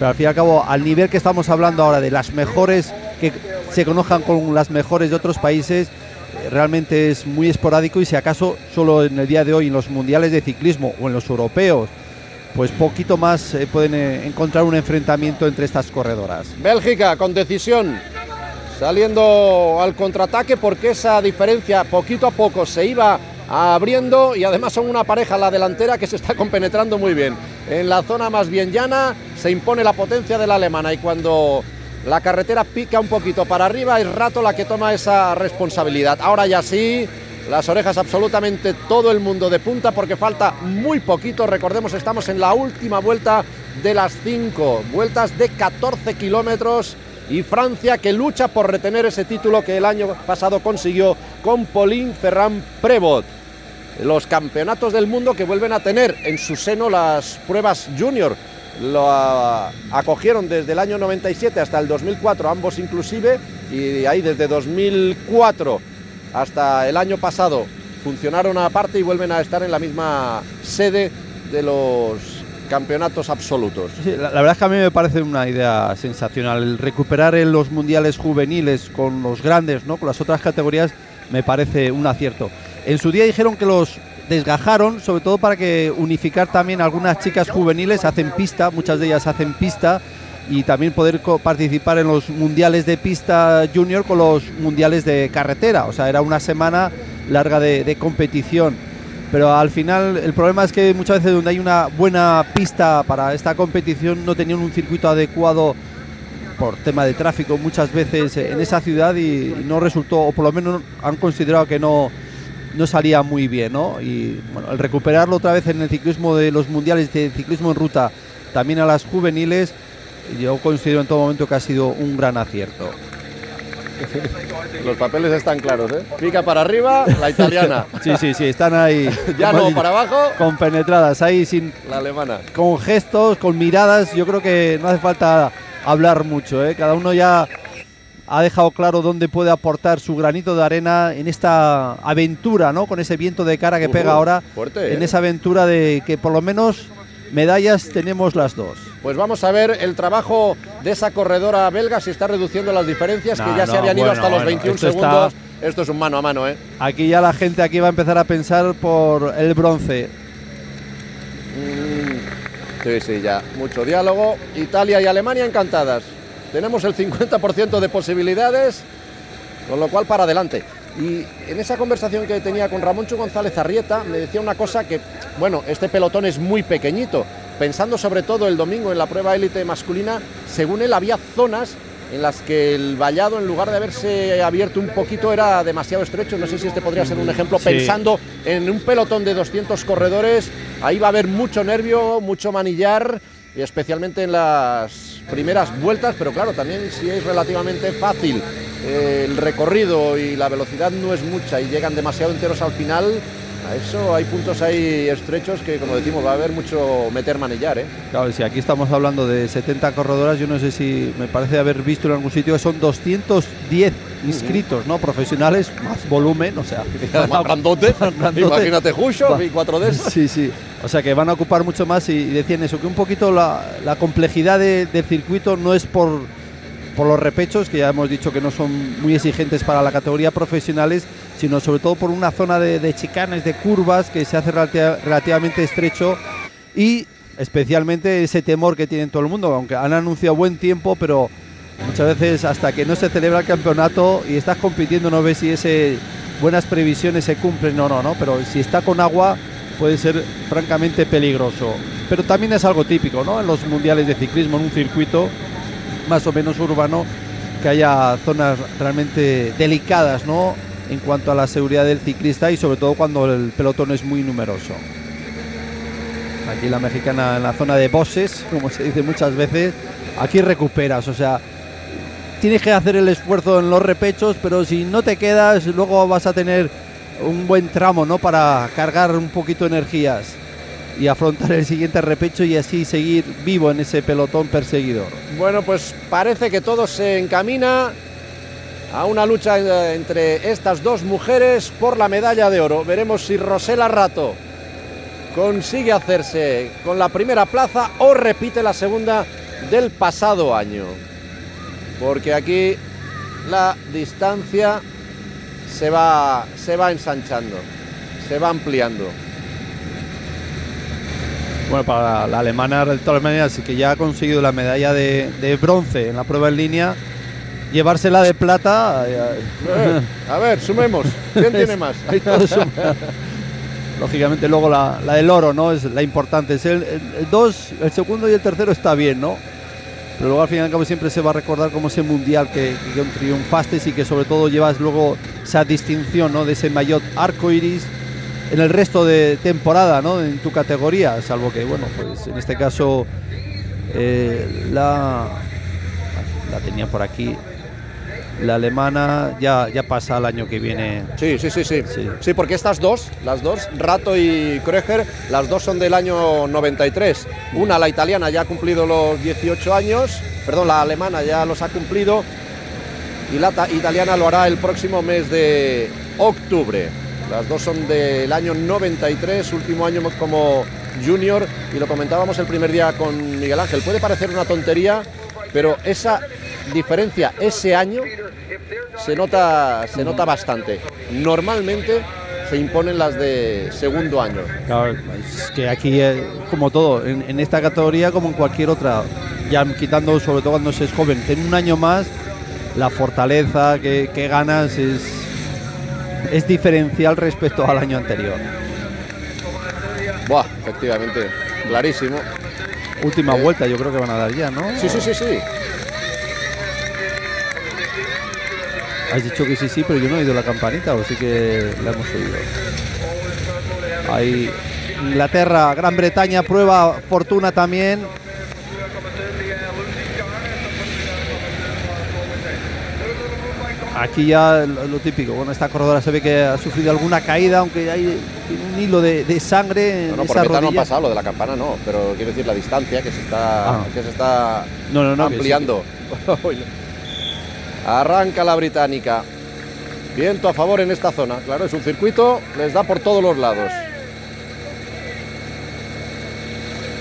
S2: Pero al fin y al cabo, al nivel que estamos hablando ahora de las mejores que se conozcan con las mejores de otros países, eh, realmente es muy esporádico y si acaso solo en el día de hoy en los mundiales de ciclismo o en los europeos, pues poquito más eh, pueden eh, encontrar un enfrentamiento entre estas corredoras.
S1: Bélgica con decisión, saliendo al contraataque porque esa diferencia poquito a poco se iba abriendo y además son una pareja la delantera que se está compenetrando muy bien. En la zona más bien llana se impone la potencia de la alemana y cuando la carretera pica un poquito para arriba, es Rato la que toma esa responsabilidad. Ahora ya sí, las orejas absolutamente todo el mundo de punta porque falta muy poquito. Recordemos, estamos en la última vuelta de las cinco vueltas de 14 kilómetros y Francia que lucha por retener ese título que el año pasado consiguió con Pauline Ferrand Prevot. Los campeonatos del mundo que vuelven a tener en su seno las pruebas junior lo acogieron desde el año 97 hasta el 2004, ambos inclusive, y ahí desde 2004 hasta el año pasado funcionaron aparte y vuelven a estar en la misma sede de los campeonatos absolutos.
S2: la, verdad es que a mí me parece una idea sensacional. El recuperar en los mundiales juveniles con los grandes, ¿no? con las otras categorías, me parece un acierto. En su día dijeron que los desgajaron, sobre todo para que unificar también algunas chicas juveniles, hacen pista, muchas de ellas hacen pista, y también poder participar en los mundiales de pista junior con los mundiales de carretera. O sea, era una semana larga de, competición. Pero al final el problema es que muchas veces donde hay una buena pista para esta competición no tenían un circuito adecuado por tema de tráfico muchas veces en esa ciudad y no resultó, o por lo menos han considerado que no, no salía muy bien, ¿no? Y bueno, el recuperarlo otra vez en el ciclismo de los mundiales de ciclismo en ruta, también a las juveniles, yo considero en todo momento que ha sido un gran acierto.
S1: Los papeles están claros, ¿eh? Pica para arriba, la italiana.
S2: sí, sí, sí, están ahí.
S1: ya no, para abajo.
S2: Con penetradas, ahí sin.
S1: La alemana.
S2: Con gestos, con miradas, yo creo que no hace falta hablar mucho, ¿eh? Cada uno ya ha dejado claro dónde puede aportar su granito de arena en esta aventura, ¿no? Con ese viento de cara que pega ahora.
S1: Fuerte,
S2: en
S1: ¿eh?
S2: esa aventura de que por lo menos medallas tenemos las dos.
S1: Pues vamos a ver el trabajo de esa corredora belga si está reduciendo las diferencias que ya se habían ido hasta los 21 segundos. Esto es un mano a mano, ¿eh?
S2: Aquí ya la gente aquí va a empezar a pensar por el bronce.
S1: Mm, sí, sí, ya. Mucho diálogo. Italia y Alemania encantadas. Tenemos el 50% de posibilidades, con lo cual para adelante. Y en esa conversación que tenía con Ramón Chu González Arrieta, me decía una cosa que, bueno, este pelotón es muy pequeñito. Pensando sobre todo el domingo en la prueba élite masculina, según él había zonas en las que el vallado, en lugar de haberse abierto un poquito, era demasiado estrecho. No sé si este podría ser un ejemplo. Pensando en un pelotón de 200 corredores, ahí va a haber mucho nervio, mucho manillar, y especialmente en las primeras vueltas, pero claro, también si es relativamente fácil eh, el recorrido y la velocidad no es mucha y llegan demasiado enteros al final, a eso hay puntos ahí estrechos que, como decimos, va a haber mucho meter manillar. ¿eh?
S2: Claro, si aquí estamos hablando de 70 corredoras, yo no sé si me parece haber visto en algún sitio que son 210 inscritos, ¿no? Profesionales, más volumen, o sea.
S1: más grandote, Imagínate Jusho y cuatro de esos.
S2: Sí, sí. O sea que van a ocupar mucho más y, decían eso, que un poquito la, complejidad del circuito no es por, por los repechos, que ya hemos dicho que no son muy exigentes para la categoría profesionales, sino sobre todo por una zona de, chicanes, de curvas, que se hace relativamente estrecho y especialmente ese temor que tiene todo el mundo, aunque han anunciado buen tiempo, pero muchas veces hasta que no se celebra el campeonato y estás compitiendo no ves si ese buenas previsiones se cumplen no, no, no, pero si está con agua puede ser francamente peligroso. Pero también es algo típico, ¿no? En los mundiales de ciclismo, en un circuito más o menos urbano, que haya zonas realmente delicadas, ¿no? En cuanto a la seguridad del ciclista y sobre todo cuando el pelotón es muy numeroso. Aquí la mexicana en la zona de bosses, como se dice muchas veces, aquí recuperas, o sea, tienes que hacer el esfuerzo en los repechos, pero si no te quedas, luego vas a tener un buen tramo, ¿no? Para cargar un poquito energías y afrontar el siguiente repecho y así seguir vivo en ese pelotón perseguidor.
S1: Bueno, pues parece que todo se encamina a una lucha eh, entre estas dos mujeres por la medalla de oro. Veremos si Rosela Rato consigue hacerse con la primera plaza o repite la segunda del pasado año. Porque aquí la distancia se va, se va ensanchando, se va ampliando.
S2: Bueno, para la alemana de todas maneras, que ya ha conseguido la medalla de, bronce en la prueba en línea, llevársela de plata.
S1: Eh, a ver, sumemos. ¿Quién tiene más?
S2: Lógicamente luego la, del oro, ¿no? Es la importante. Es el, dos, el segundo y el tercero está bien, ¿no? Pero luego al final y siempre se va a recordar como ese mundial que, que triunfaste y que sobre todo llevas luego esa distinción, ¿no? De ese maillot arco iris en el resto de temporada, ¿no? En tu categoría, salvo que, bueno, pues en este caso eh, la, la tenía por aquí. La alemana ya, ya pasa al año que viene.
S1: Sí, sí, sí, sí, sí. porque estas dos, las dos, Rato y Kröger, las dos son del año 93. Una, la italiana, ya ha cumplido los 18 años, perdón, la alemana ya los ha cumplido y la italiana lo hará el próximo mes de octubre. Las dos son del año 93, último año como junior, y lo comentábamos el primer día con Miguel Ángel. Puede parecer una tontería, pero esa diferencia ese año se nota, se nota bastante. Normalmente se imponen las de segundo año.
S2: Claro, es que aquí, eh, como todo, en, esta categoría como en cualquier otra, ya quitando sobre todo cuando se es joven, en un año más, la fortaleza que, que ganas es es diferencial respecto al año anterior.
S1: Buah, efectivamente, clarísimo.
S2: Última eh, vuelta, yo creo que van a dar ya, ¿no?
S1: Sí, sí, sí, sí.
S2: Has dicho que sí, sí, pero yo no he oído la campanita, o sí que la hemos oído. Ahí Inglaterra, Gran Bretaña, prueba fortuna también. Aquí ya lo, típico, bueno, esta corredora se ve que ha sufrido alguna caída, aunque hay un hilo de, sangre.
S1: No, no, por no ha pasado, lo de la campana no, pero quiero decir la distancia que se está, ah. que se está ampliando. Arranca la británica. Viento a favor en esta zona. Claro, es un circuito, les da por todos los lados.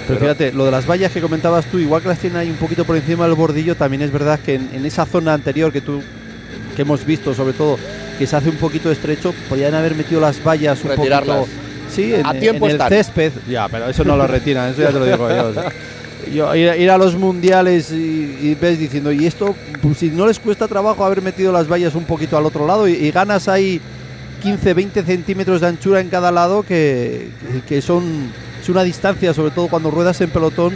S2: Pero, fíjate, lo de las vallas que comentabas tú, igual que las tiene ahí un poquito por encima del bordillo, también es verdad que en, esa zona anterior que tú que hemos visto, sobre todo, que se hace un poquito estrecho, podrían haber metido las vallas un poquito. Sí, en,
S1: a tiempo
S2: el césped. Ya, pero eso no lo retiran, eso ya te lo digo yo. ir, a los mundiales y, ves diciendo, y esto, pues, si no les cuesta trabajo haber metido las vallas un poquito al otro lado y, ganas ahí 15, 20 centímetros de anchura en cada lado, que, que son es una distancia, sobre todo cuando ruedas en pelotón,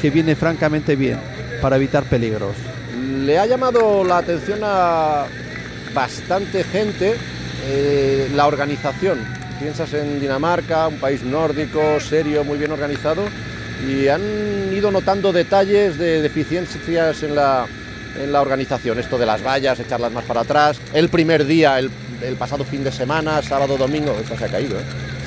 S2: que viene francamente bien para evitar peligros.
S1: Le ha llamado la atención a bastante gente eh, la organización. Piensas en Dinamarca, un país nórdico, serio, muy bien organizado, y han ido notando detalles de deficiencias en la, en la organización. Esto de las vallas, echarlas más para atrás. El primer día, el, el pasado fin de semana, sábado, domingo, esto se ha caído. ¿eh?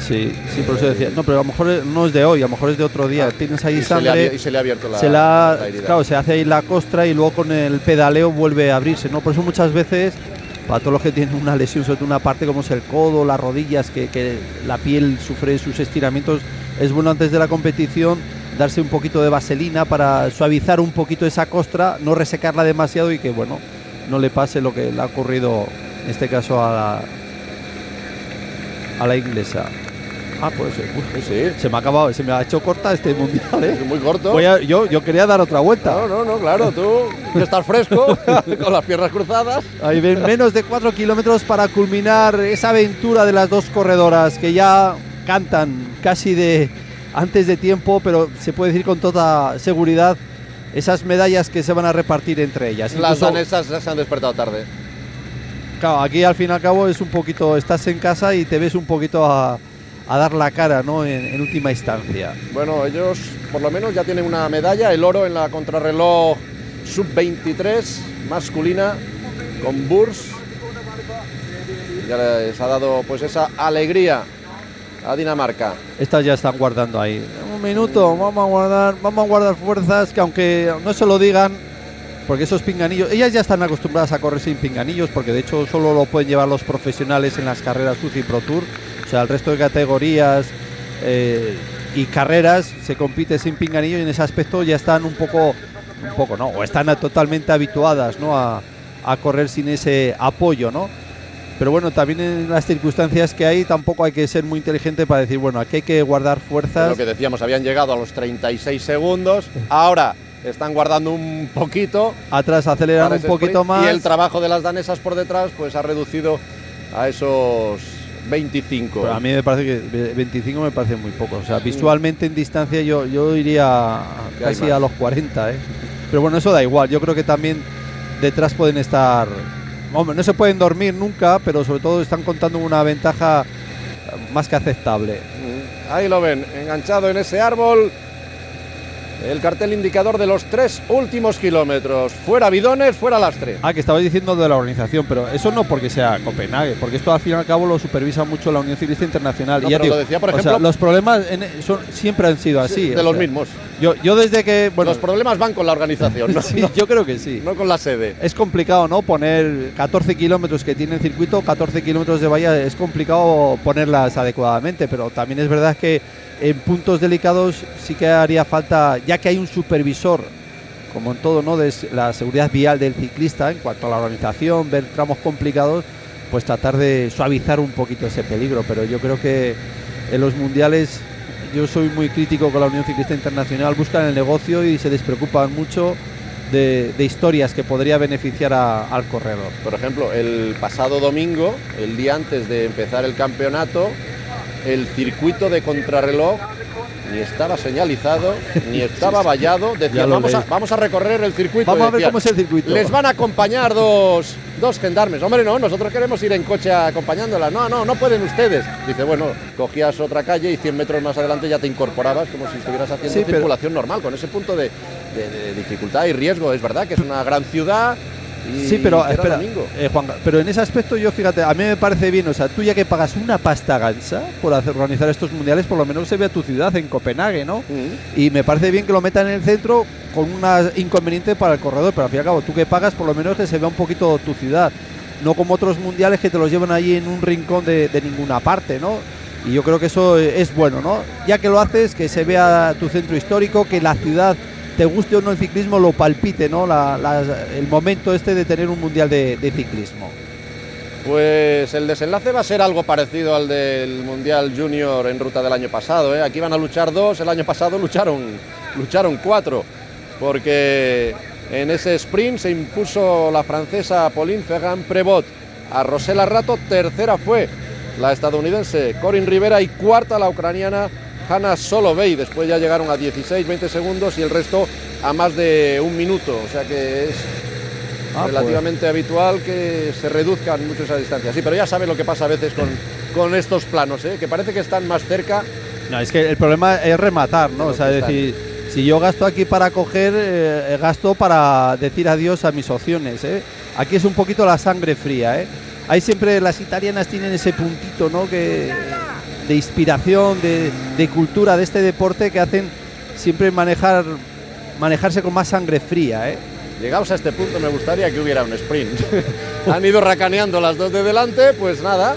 S2: Sí, sí, por eso decía. No, pero a lo mejor no es de hoy, a lo mejor es de otro día. Ah, Tienes ahí sangre.
S1: y se le ha abierto la,
S2: se la, Claro, se hace ahí la costra y luego con el pedaleo vuelve a abrirse, ¿no? Por eso muchas veces, para todos los que tienen una lesión, sobre todo una parte como es el codo, las rodillas, que, que la piel sufre sus estiramientos, es bueno antes de la competición darse un poquito de vaselina para suavizar un poquito esa costra, no resecarla demasiado y que, bueno, no le pase lo que le ha ocurrido en este caso a la, a la inglesa. Ah, pues sí. Se me ha acabado, se me ha hecho corta este mundial, ¿eh?
S1: muy corto.
S2: yo, yo quería dar otra vuelta.
S1: No, no, no, claro, tú estás fresco, con las piernas cruzadas.
S2: Ahí ven menos de cuatro kilómetros para culminar esa aventura de las dos corredoras que ya cantan casi de antes de tiempo, pero se puede decir con toda seguridad esas medallas que se van a repartir entre ellas.
S1: Las danesas se han despertado tarde.
S2: Claro, aquí al fin y al cabo es un poquito, estás en casa y te ves un poquito a, a dar la cara ¿no? En, última instancia.
S1: Bueno, ellos por lo menos ya tienen una medalla, el oro en la contrarreloj sub-23 masculina con Burs. Ya les ha dado pues esa alegría a Dinamarca.
S2: Estas ya están guardando ahí. Un minuto, vamos a guardar, vamos a guardar fuerzas que aunque no se lo digan, porque esos pinganillos, ellas ya están acostumbradas a correr sin pinganillos, porque de hecho solo lo pueden llevar los profesionales en las carreras UCI Pro Tour o sea, el resto de categorías eh, y carreras se compite sin pinganillo y en ese aspecto ya están un poco, un poco, ¿no? O están totalmente habituadas, ¿no? A, correr sin ese apoyo, ¿no? Pero bueno, también en las circunstancias que hay tampoco hay que ser muy inteligente para decir, bueno, aquí hay que guardar fuerzas.
S1: lo que decíamos, habían llegado a los 36 segundos, ahora están guardando un poquito.
S2: Atrás aceleran un poquito más.
S1: Y el trabajo de las danesas por detrás pues ha reducido a esos 25.
S2: a mí me parece que 25 me parece muy poco. O sea, visualmente en distancia yo, yo iría casi a los 40, ¿eh? Pero bueno, eso da igual. Yo creo que también detrás pueden estar. No se pueden dormir nunca, pero sobre todo están contando una ventaja más que aceptable.
S1: Ahí lo ven, enganchado en ese árbol el cartel indicador de los tres últimos kilómetros. Fuera bidones, fuera lastre.
S2: Ah, que estabais diciendo de la organización, pero eso no porque sea Copenhague, porque esto al fin y al cabo lo supervisa mucho la Unión Ciclista Internacional. y ya
S1: lo decía, por ejemplo,
S2: los problemas son, siempre han sido así.
S1: de los mismos.
S2: Yo, yo desde que.
S1: Bueno, los problemas van con la organización, ¿no?
S2: sí, yo creo que sí.
S1: No con la sede.
S2: Es complicado, ¿no? Poner 14 kilómetros que tiene el circuito, 14 kilómetros de valla, es complicado ponerlas adecuadamente, pero también es verdad que en puntos delicados sí que haría falta, ya que hay un supervisor, como en todo, ¿no? De la seguridad vial del ciclista en cuanto a la organización, ver tramos complicados, pues tratar de suavizar un poquito ese peligro. Pero yo creo que en los mundiales yo soy muy crítico con la Unión Ciclista Internacional, buscan el negocio y se despreocupan mucho de, historias que podría beneficiar al corredor.
S1: Por ejemplo, el pasado domingo, el día antes de empezar el campeonato, el circuito de contrarreloj ni estaba señalizado, ni estaba vallado. Decía, vamos a, vamos a, recorrer el circuito.
S2: Vamos a ver cómo es el circuito.
S1: Les van a acompañar dos, dos gendarmes. Hombre, no, nosotros queremos ir en coche acompañándola. No, no, no pueden ustedes. Dice, bueno, cogías otra calle y 100 metros más adelante ya te incorporabas como si estuvieras haciendo circulación normal, con ese punto de dificultad y riesgo. Es verdad que es una gran ciudad
S2: sí, pero espera, eh, Juan, pero en ese aspecto yo, fíjate, a mí me parece bien, o sea, tú ya que pagas una pasta gansa por hacer, organizar estos mundiales, por lo menos se ve a tu ciudad, en Copenhague, ¿no? Y me parece bien que lo metan en el centro con un inconveniente para el corredor, pero al fin y al cabo, tú que pagas, por lo menos que se vea un poquito tu ciudad, no como otros mundiales que te los llevan allí en un rincón de, ninguna parte, ¿no? Y yo creo que eso es bueno, ¿no? Ya que lo haces, que se vea tu centro histórico, que la ciudad, te guste o no el ciclismo, lo palpite, ¿no? el momento este de tener un mundial de, ciclismo.
S1: Pues el desenlace va a ser algo parecido al del Mundial Junior en ruta del año pasado. ¿eh? Aquí van a luchar dos, el año pasado lucharon, lucharon cuatro, porque en ese sprint se impuso la francesa Pauline Ferrand-Prevot a Rosela Rato, tercera fue la estadounidense Corinne Rivera y cuarta la ucraniana Hanna Solovey. Después ya llegaron a 16, 20 segundos y el resto a más de un minuto. O sea que es ah, pues. relativamente habitual que se reduzcan mucho esa distancia. Sí, pero ya sabe lo que pasa a veces con, con estos planos, ¿eh? que parece que están más cerca.
S2: No, es que el problema es rematar, ¿no? O sea, decir, si yo gasto aquí para coger, eh, gasto para decir adiós a mis opciones, ¿eh? Aquí es un poquito la sangre fría, ¿eh? Ahí siempre las italianas tienen ese puntito, ¿no? Que, de inspiración, de, cultura de este deporte que hacen siempre manejar, manejarse con más sangre fría, ¿eh?
S1: Llegados a este punto me gustaría que hubiera un sprint. Han ido racaneando las dos de delante, pues nada,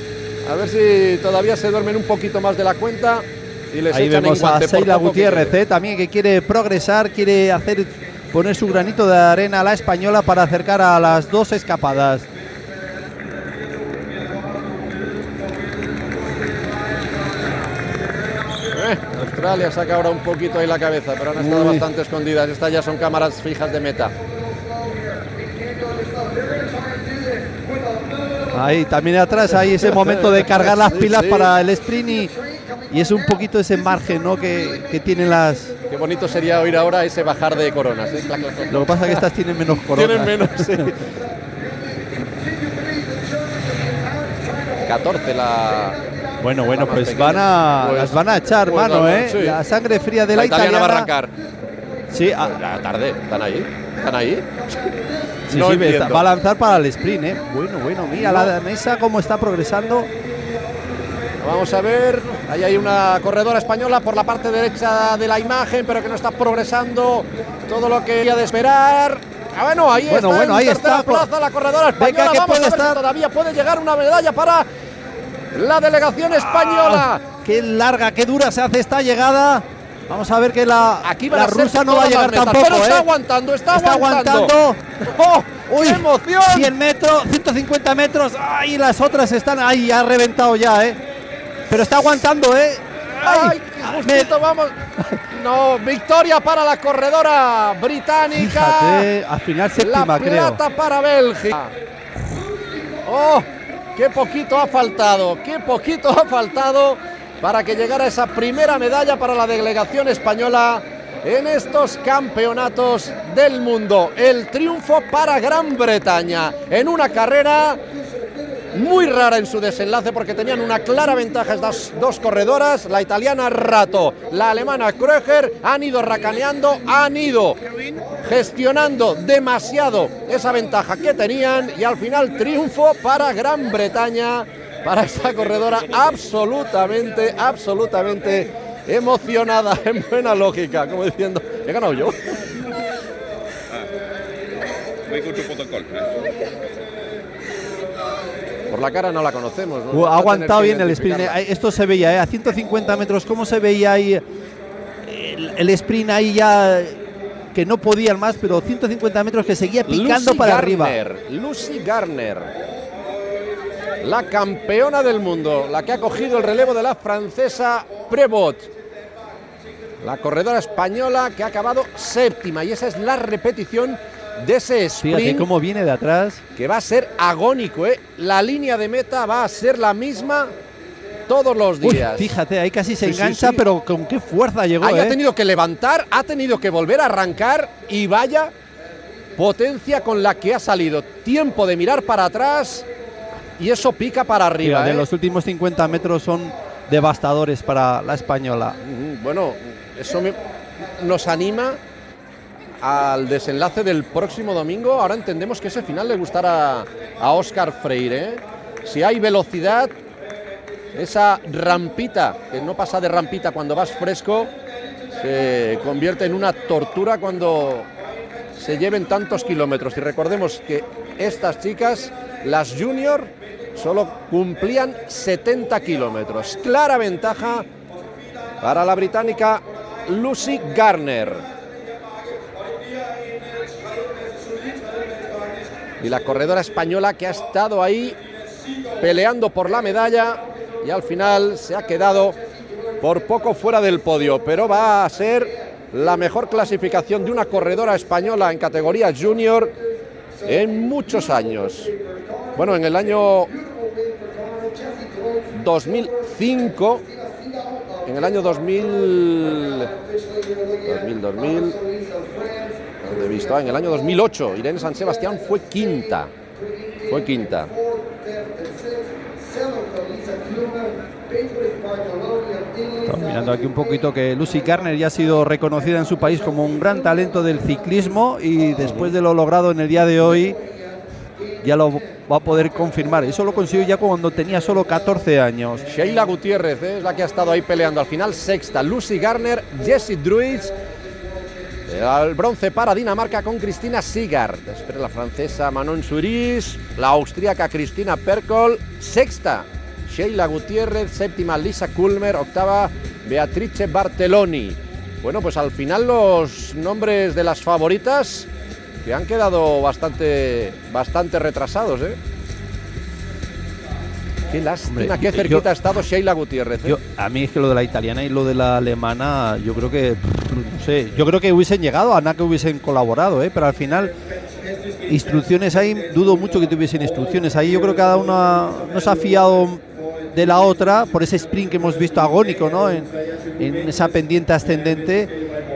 S1: a ver si todavía se duermen un poquito más de la cuenta y les
S2: Ahí
S1: echan
S2: vemos
S1: a
S2: Seila Gutiérrez, ¿eh? también que quiere progresar, quiere hacer poner su granito de arena a la española para acercar a las dos escapadas.
S1: Australia saca ahora un poquito ahí la cabeza, pero han estado bastante escondidas. Estas ya son cámaras fijas de meta.
S2: Ahí, también atrás, hay ese momento de cargar las pilas para el sprint y, es un poquito ese margen ¿no? que, tienen las...
S1: Qué bonito sería oír ahora ese bajar de coronas. ¿eh?
S2: Lo que pasa es que estas tienen menos coronas.
S1: Tienen menos, sí. 14 la,
S2: bueno, bueno, pues van a, pues las van a echar pues mano, ¿eh? La sangre fría de la, la italiana,
S1: va a arrancar.
S2: Sí,
S1: a, la tarde, están ahí, están ahí.
S2: Sí, sí, va a lanzar para el sprint, ¿eh? Bueno, bueno, mira la mesa cómo está progresando.
S1: Vamos a ver, ahí hay una corredora española por la parte derecha de la imagen, pero que no está progresando todo lo que había de esperar. Ah, bueno, ahí está, bueno, ahí está, plaza la corredora española. Vamos a ver estar... todavía puede llegar una medalla para la delegación española.
S2: Ah, qué larga, qué dura se hace esta llegada. Vamos a ver que la,
S1: Aquí
S2: la rusa no va a llegar tampoco.
S1: Pero está
S2: ¿eh?
S1: aguantando, está, aguantando. ¡Oh! ¡Uy! emoción!
S2: 100 metros, 150 metros. ¡Ay! Las otras están ahí, ha reventado ya, ¿eh? Pero está aguantando, ¿eh?
S1: ¡Ay! ¡Ay vamos! No, victoria para la corredora británica.
S2: Fíjate, al final séptima,
S1: la plata para Bélgica. ¡Oh! Qué poquito ha faltado, qué poquito ha faltado para que llegara esa primera medalla para la delegación española en estos campeonatos del mundo. El triunfo para Gran Bretaña en una carrera muy rara en su desenlace porque tenían una clara ventaja estas dos corredoras, la italiana Rato, la alemana Kröger, han ido racaneando, han ido gestionando demasiado esa ventaja que tenían y al final triunfo para Gran Bretaña, para esta corredora absolutamente, absolutamente emocionada, en buena lógica, como diciendo, he ganado yo. Por la cara no la conocemos.
S2: ha aguantado bien el sprint. Eh. Esto se veía, ¿eh? a 150 metros, ¿cómo se veía ahí el, sprint ahí ya que no podían más, pero 150 metros que seguía picando para arriba.
S1: Lucy Garner, la campeona del mundo, la que ha cogido el relevo de la francesa Prevot. La corredora española que ha acabado séptima y esa es la repetición de ese sprint.
S2: Fíjate cómo viene de atrás.
S1: Que va a ser agónico, ¿eh? La línea de meta va a ser la misma todos los días.
S2: fíjate, ahí casi se engancha, pero con qué fuerza llegó. Ahí
S1: ha ¿eh? tenido que levantar, ha tenido que volver a arrancar y vaya potencia con la que ha salido. Tiempo de mirar para atrás y eso pica para arriba.
S2: ¿eh? Los últimos 50 metros son devastadores para la española.
S1: Bueno, eso nos anima al desenlace del próximo domingo. Ahora entendemos que ese final le gustará a Oscar Freire. ¿eh? Si hay velocidad, esa rampita, que no pasa de rampita cuando vas fresco, se convierte en una tortura cuando se lleven tantos kilómetros. Y recordemos que estas chicas, las junior, solo cumplían 70 kilómetros. Clara ventaja para la británica Lucy Garner. Y la corredora española que ha estado ahí peleando por la medalla y al final se ha quedado por poco fuera del podio, pero va a ser la mejor clasificación de una corredora española en categoría junior en muchos años. Bueno, en el año 2005, en el año 2000, 2000, 2000, he visto? en el año 2008, Irene San Sebastián fue quinta, fue quinta.
S2: Estamos mirando aquí un poquito que Lucy Garner ya ha sido reconocida en su país como un gran talento del ciclismo y después de lo logrado en el día de hoy ya lo va a poder confirmar. Eso lo consiguió ya cuando tenía solo 14 años.
S1: Sheila Gutiérrez ¿eh? es la que ha estado ahí peleando. Al final sexta, Lucy Garner, Jessie Druids. El bronce para Dinamarca con Cristina Sigard. Después la francesa Manon Suris, la austríaca Cristina Perkol, sexta Sheila Gutiérrez, séptima Lisa Kulmer, octava Beatrice Bartelloni. Bueno, pues al final los nombres de las favoritas que han quedado bastante, bastante retrasados, ¿eh? Qué lástima, qué cerquita ha estado Sheila Gutiérrez.
S2: ¿eh? a mí es que lo de la italiana y lo de la alemana, yo creo que, no sé, yo creo que hubiesen llegado, a nada que hubiesen colaborado, ¿eh? pero al final instrucciones ahí, dudo mucho que tuviesen instrucciones ahí. Yo creo que cada una nos ha fiado de la otra por ese sprint que hemos visto agónico, ¿no? En, en esa pendiente ascendente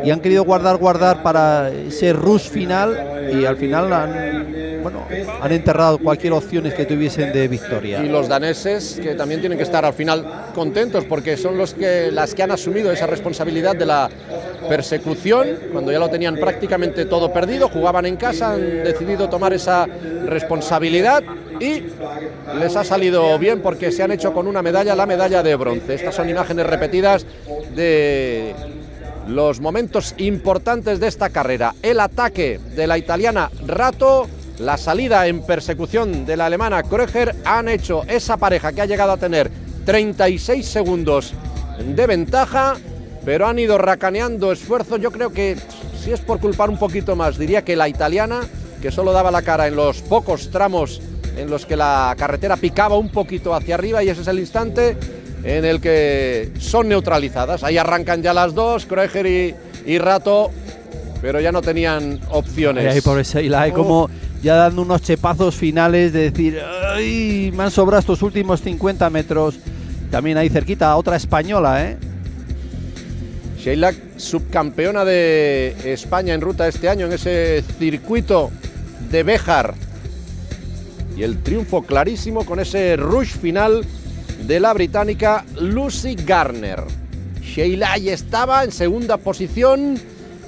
S2: y han querido guardar, guardar para ese rush final y al final han, bueno, han enterrado cualquier opción que tuviesen de victoria.
S1: Y los daneses que también tienen que estar al final contentos porque son los que las que han asumido esa responsabilidad de la persecución cuando ya lo tenían prácticamente todo perdido, jugaban en casa, han decidido tomar esa responsabilidad y les ha salido bien porque se han hecho con una medalla, la medalla de bronce. Estas son imágenes repetidas de los momentos importantes de esta carrera. El ataque de la italiana Rato, la salida en persecución de la alemana Kröger han hecho esa pareja que ha llegado a tener 36 segundos de ventaja, pero han ido racaneando esfuerzos. Yo creo que si es por culpar un poquito más, diría que la italiana, que solo daba la cara en los pocos tramos en los que la carretera picaba un poquito hacia arriba y ese es el instante en el que son neutralizadas. Ahí arrancan ya las dos, Kreuger y, Rato, pero ya no tenían opciones.
S2: Ahí, por ese, y la como ya dando unos chepazos finales de decir, ¡ay! Me han sobrado estos últimos 50 metros. También ahí cerquita, otra española, ¿eh?
S1: Sheila, subcampeona de España en ruta este año en ese circuito de Béjar. Y el triunfo clarísimo con ese rush final de la británica Lucy Garner. Sheila ahí estaba en segunda posición,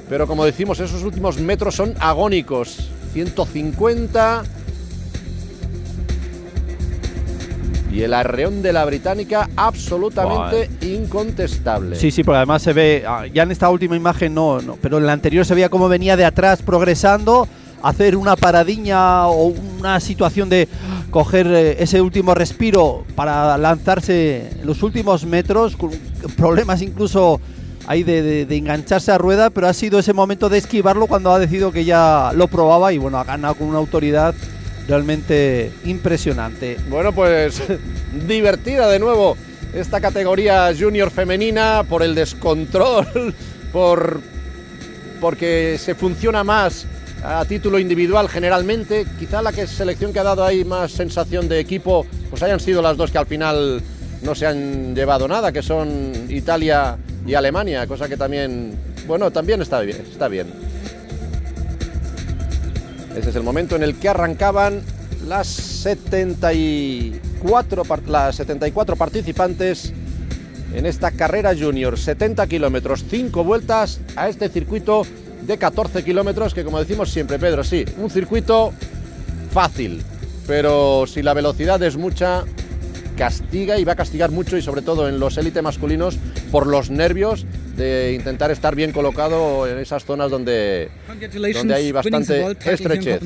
S1: pero como decimos, esos últimos metros son agónicos. 150. Y el arreón de la británica absolutamente incontestable.
S2: Sí, sí, porque además se ve, ah, ya en esta última imagen no, no, pero en la anterior se veía cómo venía de atrás progresando, hacer una paradiña o una situación de coger eh, ese último respiro para lanzarse en los últimos metros, con problemas incluso ahí de, engancharse a rueda, pero ha sido ese momento de esquivarlo cuando ha decidido que ya lo probaba y bueno, ha ganado con una autoridad realmente impresionante.
S1: Bueno, pues divertida de nuevo esta categoría junior femenina por el descontrol, por porque se funciona más a título individual generalmente. Quizá la que selección que ha dado ahí más sensación de equipo, pues hayan sido las dos que al final no se han llevado nada, que son Italia y Alemania, cosa que también, bueno, también está bien, está bien. Ese es el momento en el que arrancaban las 74, las 74 participantes en esta carrera junior, 70 kilómetros, 5 vueltas a este circuito de 14 kilómetros, que como decimos siempre, Pedro, sí, un circuito fácil, pero si la velocidad es mucha, castiga y va a castigar mucho y sobre todo en los élite masculinos por los nervios de intentar estar bien colocado en esas zonas donde, donde hay bastante estrechez.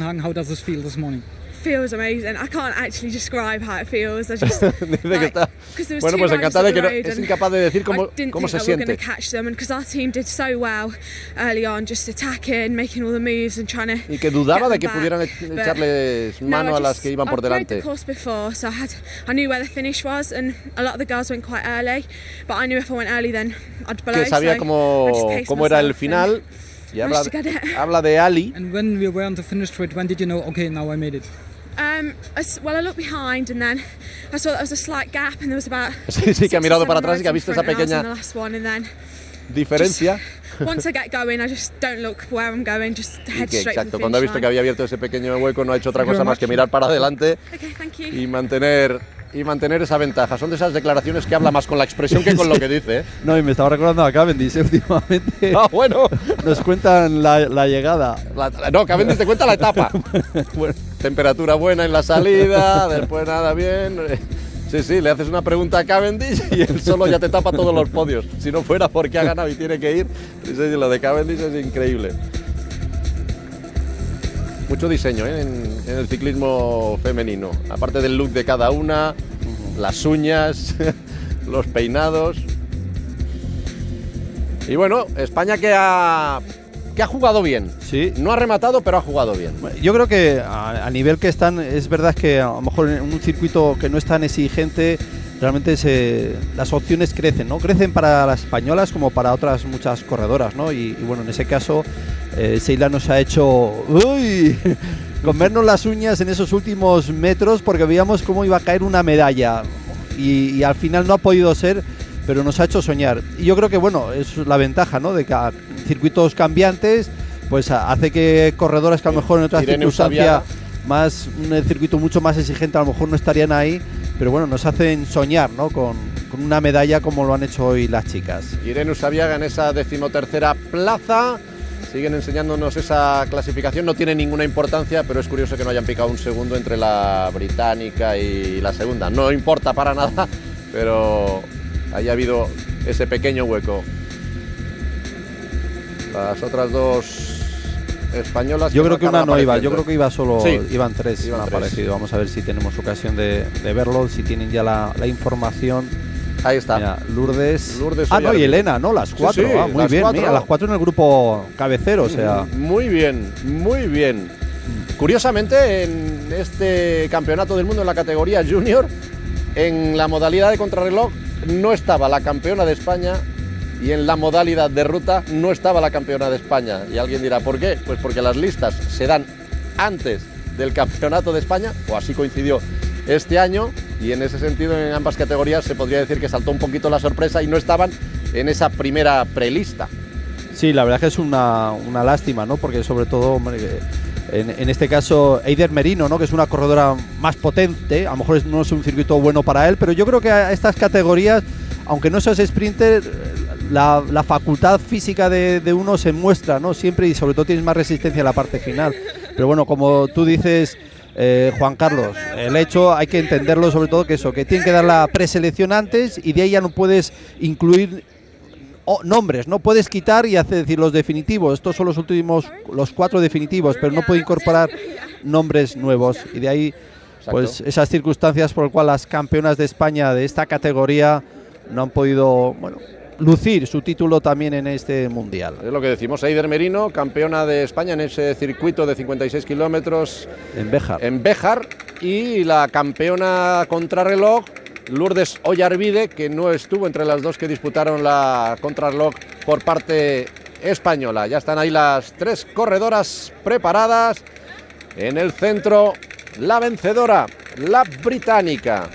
S3: Feels amazing. I can't actually describe how it feels. I just like,
S1: está.
S3: 'cause there was
S1: Bueno,
S3: two
S1: pues
S3: riders
S1: encantada que
S3: the
S1: no-
S3: road
S1: es incapaz de decir cómo,
S3: I didn't
S1: cómo
S3: think
S1: se siente.
S3: going to catch them, and because our team did so well early on, just attacking, making all the moves and trying to.
S1: Y que dudaba de
S3: get
S1: que
S3: them
S1: pudieran
S3: back.
S1: ech-
S3: But
S1: echarles
S3: no,
S1: mano
S3: I
S1: a las
S3: just-
S1: que iban por
S3: I've rode
S1: delante.
S3: the course before, so I had I knew where the finish was, and a lot of the girls went quite early, but I knew if I went early, then I'd blow.
S1: Que sabía
S3: so
S1: cómo,
S3: I just
S1: cómo era el final. Y habla,
S3: managed to get it.
S1: habla de Ali.
S4: And when we were on the finish straight, when did you know, okay, now I made it?
S3: Um, I s- well, I looked behind and then I saw that there was a slight gap and there was about.
S1: Sí, sí, que ha mirado para atrás y que ha visto esa pequeña
S3: on the last one and then
S1: diferencia.
S3: once I get going, I just don't look where I'm going, just head
S1: que,
S3: straight to
S1: exacto, cuando ha visto que
S3: line.
S1: había abierto ese pequeño hueco, no ha hecho otra
S4: Thank you
S1: cosa más que mirar para adelante
S3: Okay, thank you.
S1: y mantener y mantener esa ventaja. Son de esas declaraciones que habla más con la expresión que con lo que dice. ¿eh?
S2: No, y me estaba recordando a Cavendish últimamente.
S1: Ah, bueno.
S2: Nos cuentan la, la llegada.
S1: La- no, Cavendish te cuenta la etapa.
S2: Bueno,
S1: Temperatura buena en la salida, después nada bien. Sí, sí, le haces una pregunta a Cavendish y él solo ya te tapa todos los podios. Si no fuera porque ha ganado y tiene que ir, sí, sí, lo de Cavendish es increíble. Mucho diseño ¿eh? en, en el ciclismo femenino. Aparte del look de cada una, las uñas, los peinados. Y bueno, España que ha, que ha jugado bien.
S2: sí.
S1: No ha rematado, pero ha jugado bien.
S2: Yo creo que a, a nivel que están, es verdad que a lo mejor en un circuito que no es tan exigente, realmente se, las opciones crecen, ¿no? Crecen para las españolas como para otras muchas corredoras, ¿no? Y, y bueno, en ese caso, eh, Seila nos ha hecho, uy, comernos las uñas en esos últimos metros porque veíamos cómo iba a caer una medalla y, y al final no ha podido ser, pero nos ha hecho soñar. Y yo creo que, bueno, es la ventaja, ¿no? De que a circuitos cambiantes, pues hace que corredoras que a lo mejor en otra
S1: Irene
S2: circunstancia
S1: Usabiaga.
S2: más un circuito mucho más exigente a lo mejor no estarían ahí, pero bueno, nos hacen soñar, ¿no? Con, con una medalla como lo han hecho hoy las chicas.
S1: Irene Usabiaga en esa decimotercera plaza. Siguen enseñándonos esa clasificación. No tiene ninguna importancia, pero es curioso que no hayan picado un segundo entre la británica y la segunda. No importa para nada, pero ahí ha habido ese pequeño hueco. Las otras dos españolas.
S2: Yo creo que una no iba, yo creo que iba solo,
S1: Sí,
S2: iban tres,
S1: iban tres.
S2: parecido. Vamos a ver si tenemos ocasión de, de verlo, si tienen ya la, la información.
S1: Ahí está.
S2: Mira, Lourdes.
S1: Lourdes
S2: ah, no, y. Elena, ¿no? Las cuatro.
S1: sí,
S2: ah, muy
S1: las
S2: bien,
S1: cuatro.
S2: mira, las cuatro en el grupo cabecero, o sea.
S1: Muy bien, muy bien. Curiosamente, en este campeonato del mundo en la categoría junior, en la modalidad de contrarreloj no estaba la campeona de España y en la modalidad de ruta no estaba la campeona de España. Y alguien dirá, ¿por qué? Pues porque las listas se dan antes del campeonato de España, o así coincidió este año, y en ese sentido en ambas categorías se podría decir que saltó un poquito la sorpresa y no estaban en esa primera prelista.
S2: Sí, la verdad que es una, una lástima, ¿no? Porque sobre todo, en, en este caso, Eider Merino, ¿no? Que es una corredora más potente, a lo mejor es- no es un circuito bueno para él, pero yo creo que a estas categorías, aunque no seas sprinter, la, la facultad física de, de uno se muestra, ¿no? Siempre y sobre todo tienes más resistencia en la parte final. Pero bueno, como tú dices, eh, Juan Carlos, el hecho hay que entenderlo sobre todo que eso, que tienen que dar la preselección antes y de ahí ya no puedes incluir o nombres, no puedes quitar y hacer decir los definitivos. Estos son los últimos, los cuatro definitivos, pero no puede incorporar nombres nuevos. Y de ahí, pues esas circunstancias por las cuales las campeonas de España de esta categoría no han podido, bueno, lucir su título también en este mundial.
S1: Es lo que decimos, Eider Merino, campeona de España en ese circuito de 56 kilómetros
S2: En Béjar.
S1: en Béjar y la campeona contrarreloj Lourdes Ollarvide, que no estuvo entre las dos que disputaron la contrarreloj por parte española. Ya están ahí las tres corredoras preparadas. En el centro, la vencedora, la británica,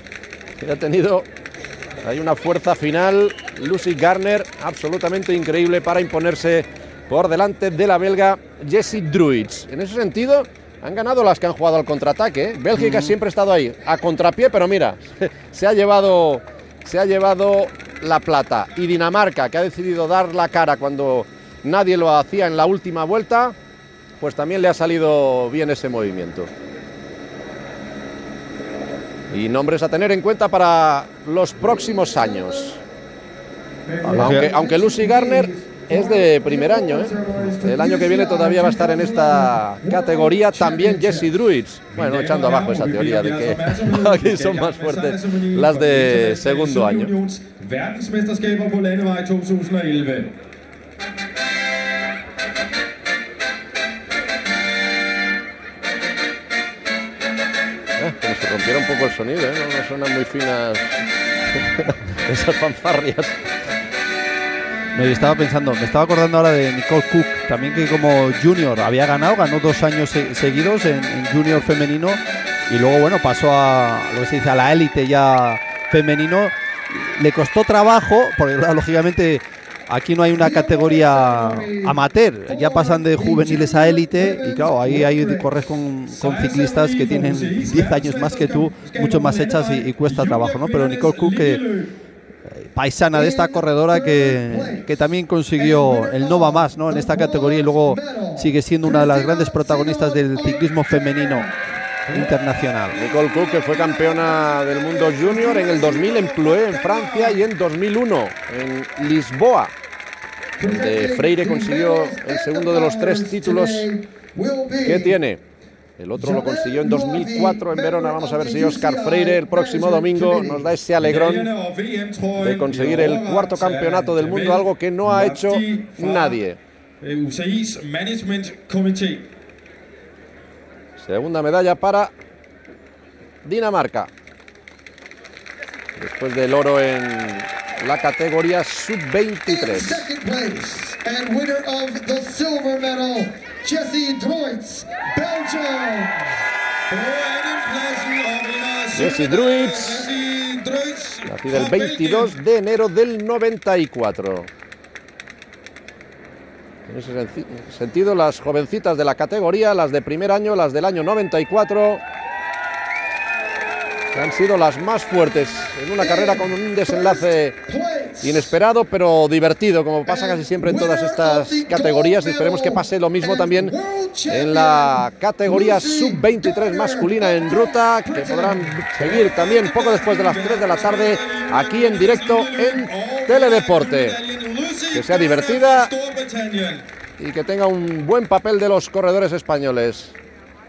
S1: que ha tenido hay una fuerza final, Lucy Garner, absolutamente increíble para imponerse por delante de la belga Jessie Druids. En ese sentido, han ganado las que han jugado al contraataque. ¿eh? Bélgica siempre ha estado ahí, a contrapié, pero mira, se ha llevado, se ha llevado la plata. Y Dinamarca, que ha decidido dar la cara cuando nadie lo hacía en la última vuelta, pues también le ha salido bien ese movimiento. Y nombres a tener en cuenta para los próximos años. Aunque, aunque Lucy Garner es de primer año. ¿eh? El año que viene todavía va a estar en esta categoría también Jesse Druids. Bueno, echando abajo esa teoría de que aquí son más fuertes las de segundo año. Rompiera un poco el sonido, ¿eh? no, suenan muy finas esas fanfarrias.
S2: No, yo estaba pensando, me estaba acordando ahora de Nicole Cook, también que como junior había ganado, ganó dos años se- seguidos en, en junior femenino y luego, bueno, pasó a lo que se dice a la élite ya femenino. Le costó trabajo, porque lógicamente aquí no hay una categoría amateur, ya pasan de juveniles a élite y claro, ahí hay corres con, con ciclistas que tienen 10 años más que tú, mucho más hechas y, cuesta trabajo, ¿no? Pero Nicole Cook que paisana de esta corredora que, que también consiguió el no va más ¿no? en esta categoría y luego sigue siendo una de las grandes protagonistas del ciclismo femenino internacional.
S1: Nicole Cook, que fue campeona del mundo junior en el 2000 en Ploué, en Francia, y en 2001 en Lisboa, donde Freire consiguió el segundo de los tres títulos que tiene. El otro lo consiguió en 2004 en Verona. Vamos a ver si Oscar Freire el próximo domingo nos da ese alegrón de conseguir el cuarto campeonato del mundo, algo que no ha hecho nadie. Segunda medalla para Dinamarca. Después del oro en la categoría sub-23.
S5: Second place and winner of the silver medal, Jesse
S1: Druids, nacida el 22 de enero del 94. En ese sentido, las jovencitas de la categoría, las de primer año, las del año 94, que han sido las más fuertes en una carrera con un desenlace inesperado pero divertido, como pasa casi siempre en todas estas categorías. Y esperemos que pase lo mismo también en la categoría sub-23 masculina en ruta, que podrán seguir también poco después de las 3 de la tarde aquí en directo en Teledeporte. Que sea divertida y que tenga un buen papel de los corredores españoles.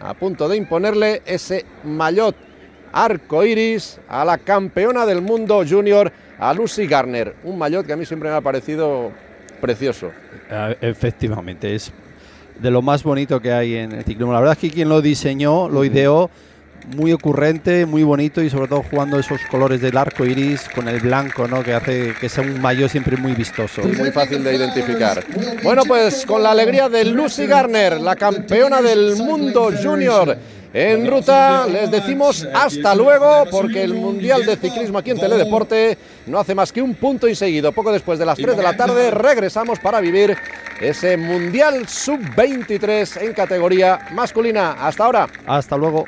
S1: A punto de imponerle ese maillot arco iris a la campeona del mundo junior, a Lucy Garner. Un maillot que a mí siempre me ha parecido precioso.
S2: Eh, Efectivamente, es de lo más bonito que hay en el ciclismo. La verdad es que quien lo diseñó, lo ideó, muy ocurrente, muy bonito y sobre todo jugando esos colores del arco iris con el blanco, ¿no? que hace que sea un maillot siempre muy vistoso.
S1: Y muy fácil de identificar. Bueno, pues con la alegría de Lucy Garner, la campeona del mundo junior. En ruta les decimos hasta luego porque el Mundial de Ciclismo aquí en Teledeporte no hace más que un punto y seguido. Poco después de las 3 de la tarde regresamos para vivir ese Mundial Sub-23 en categoría masculina. Hasta ahora.
S2: Hasta luego.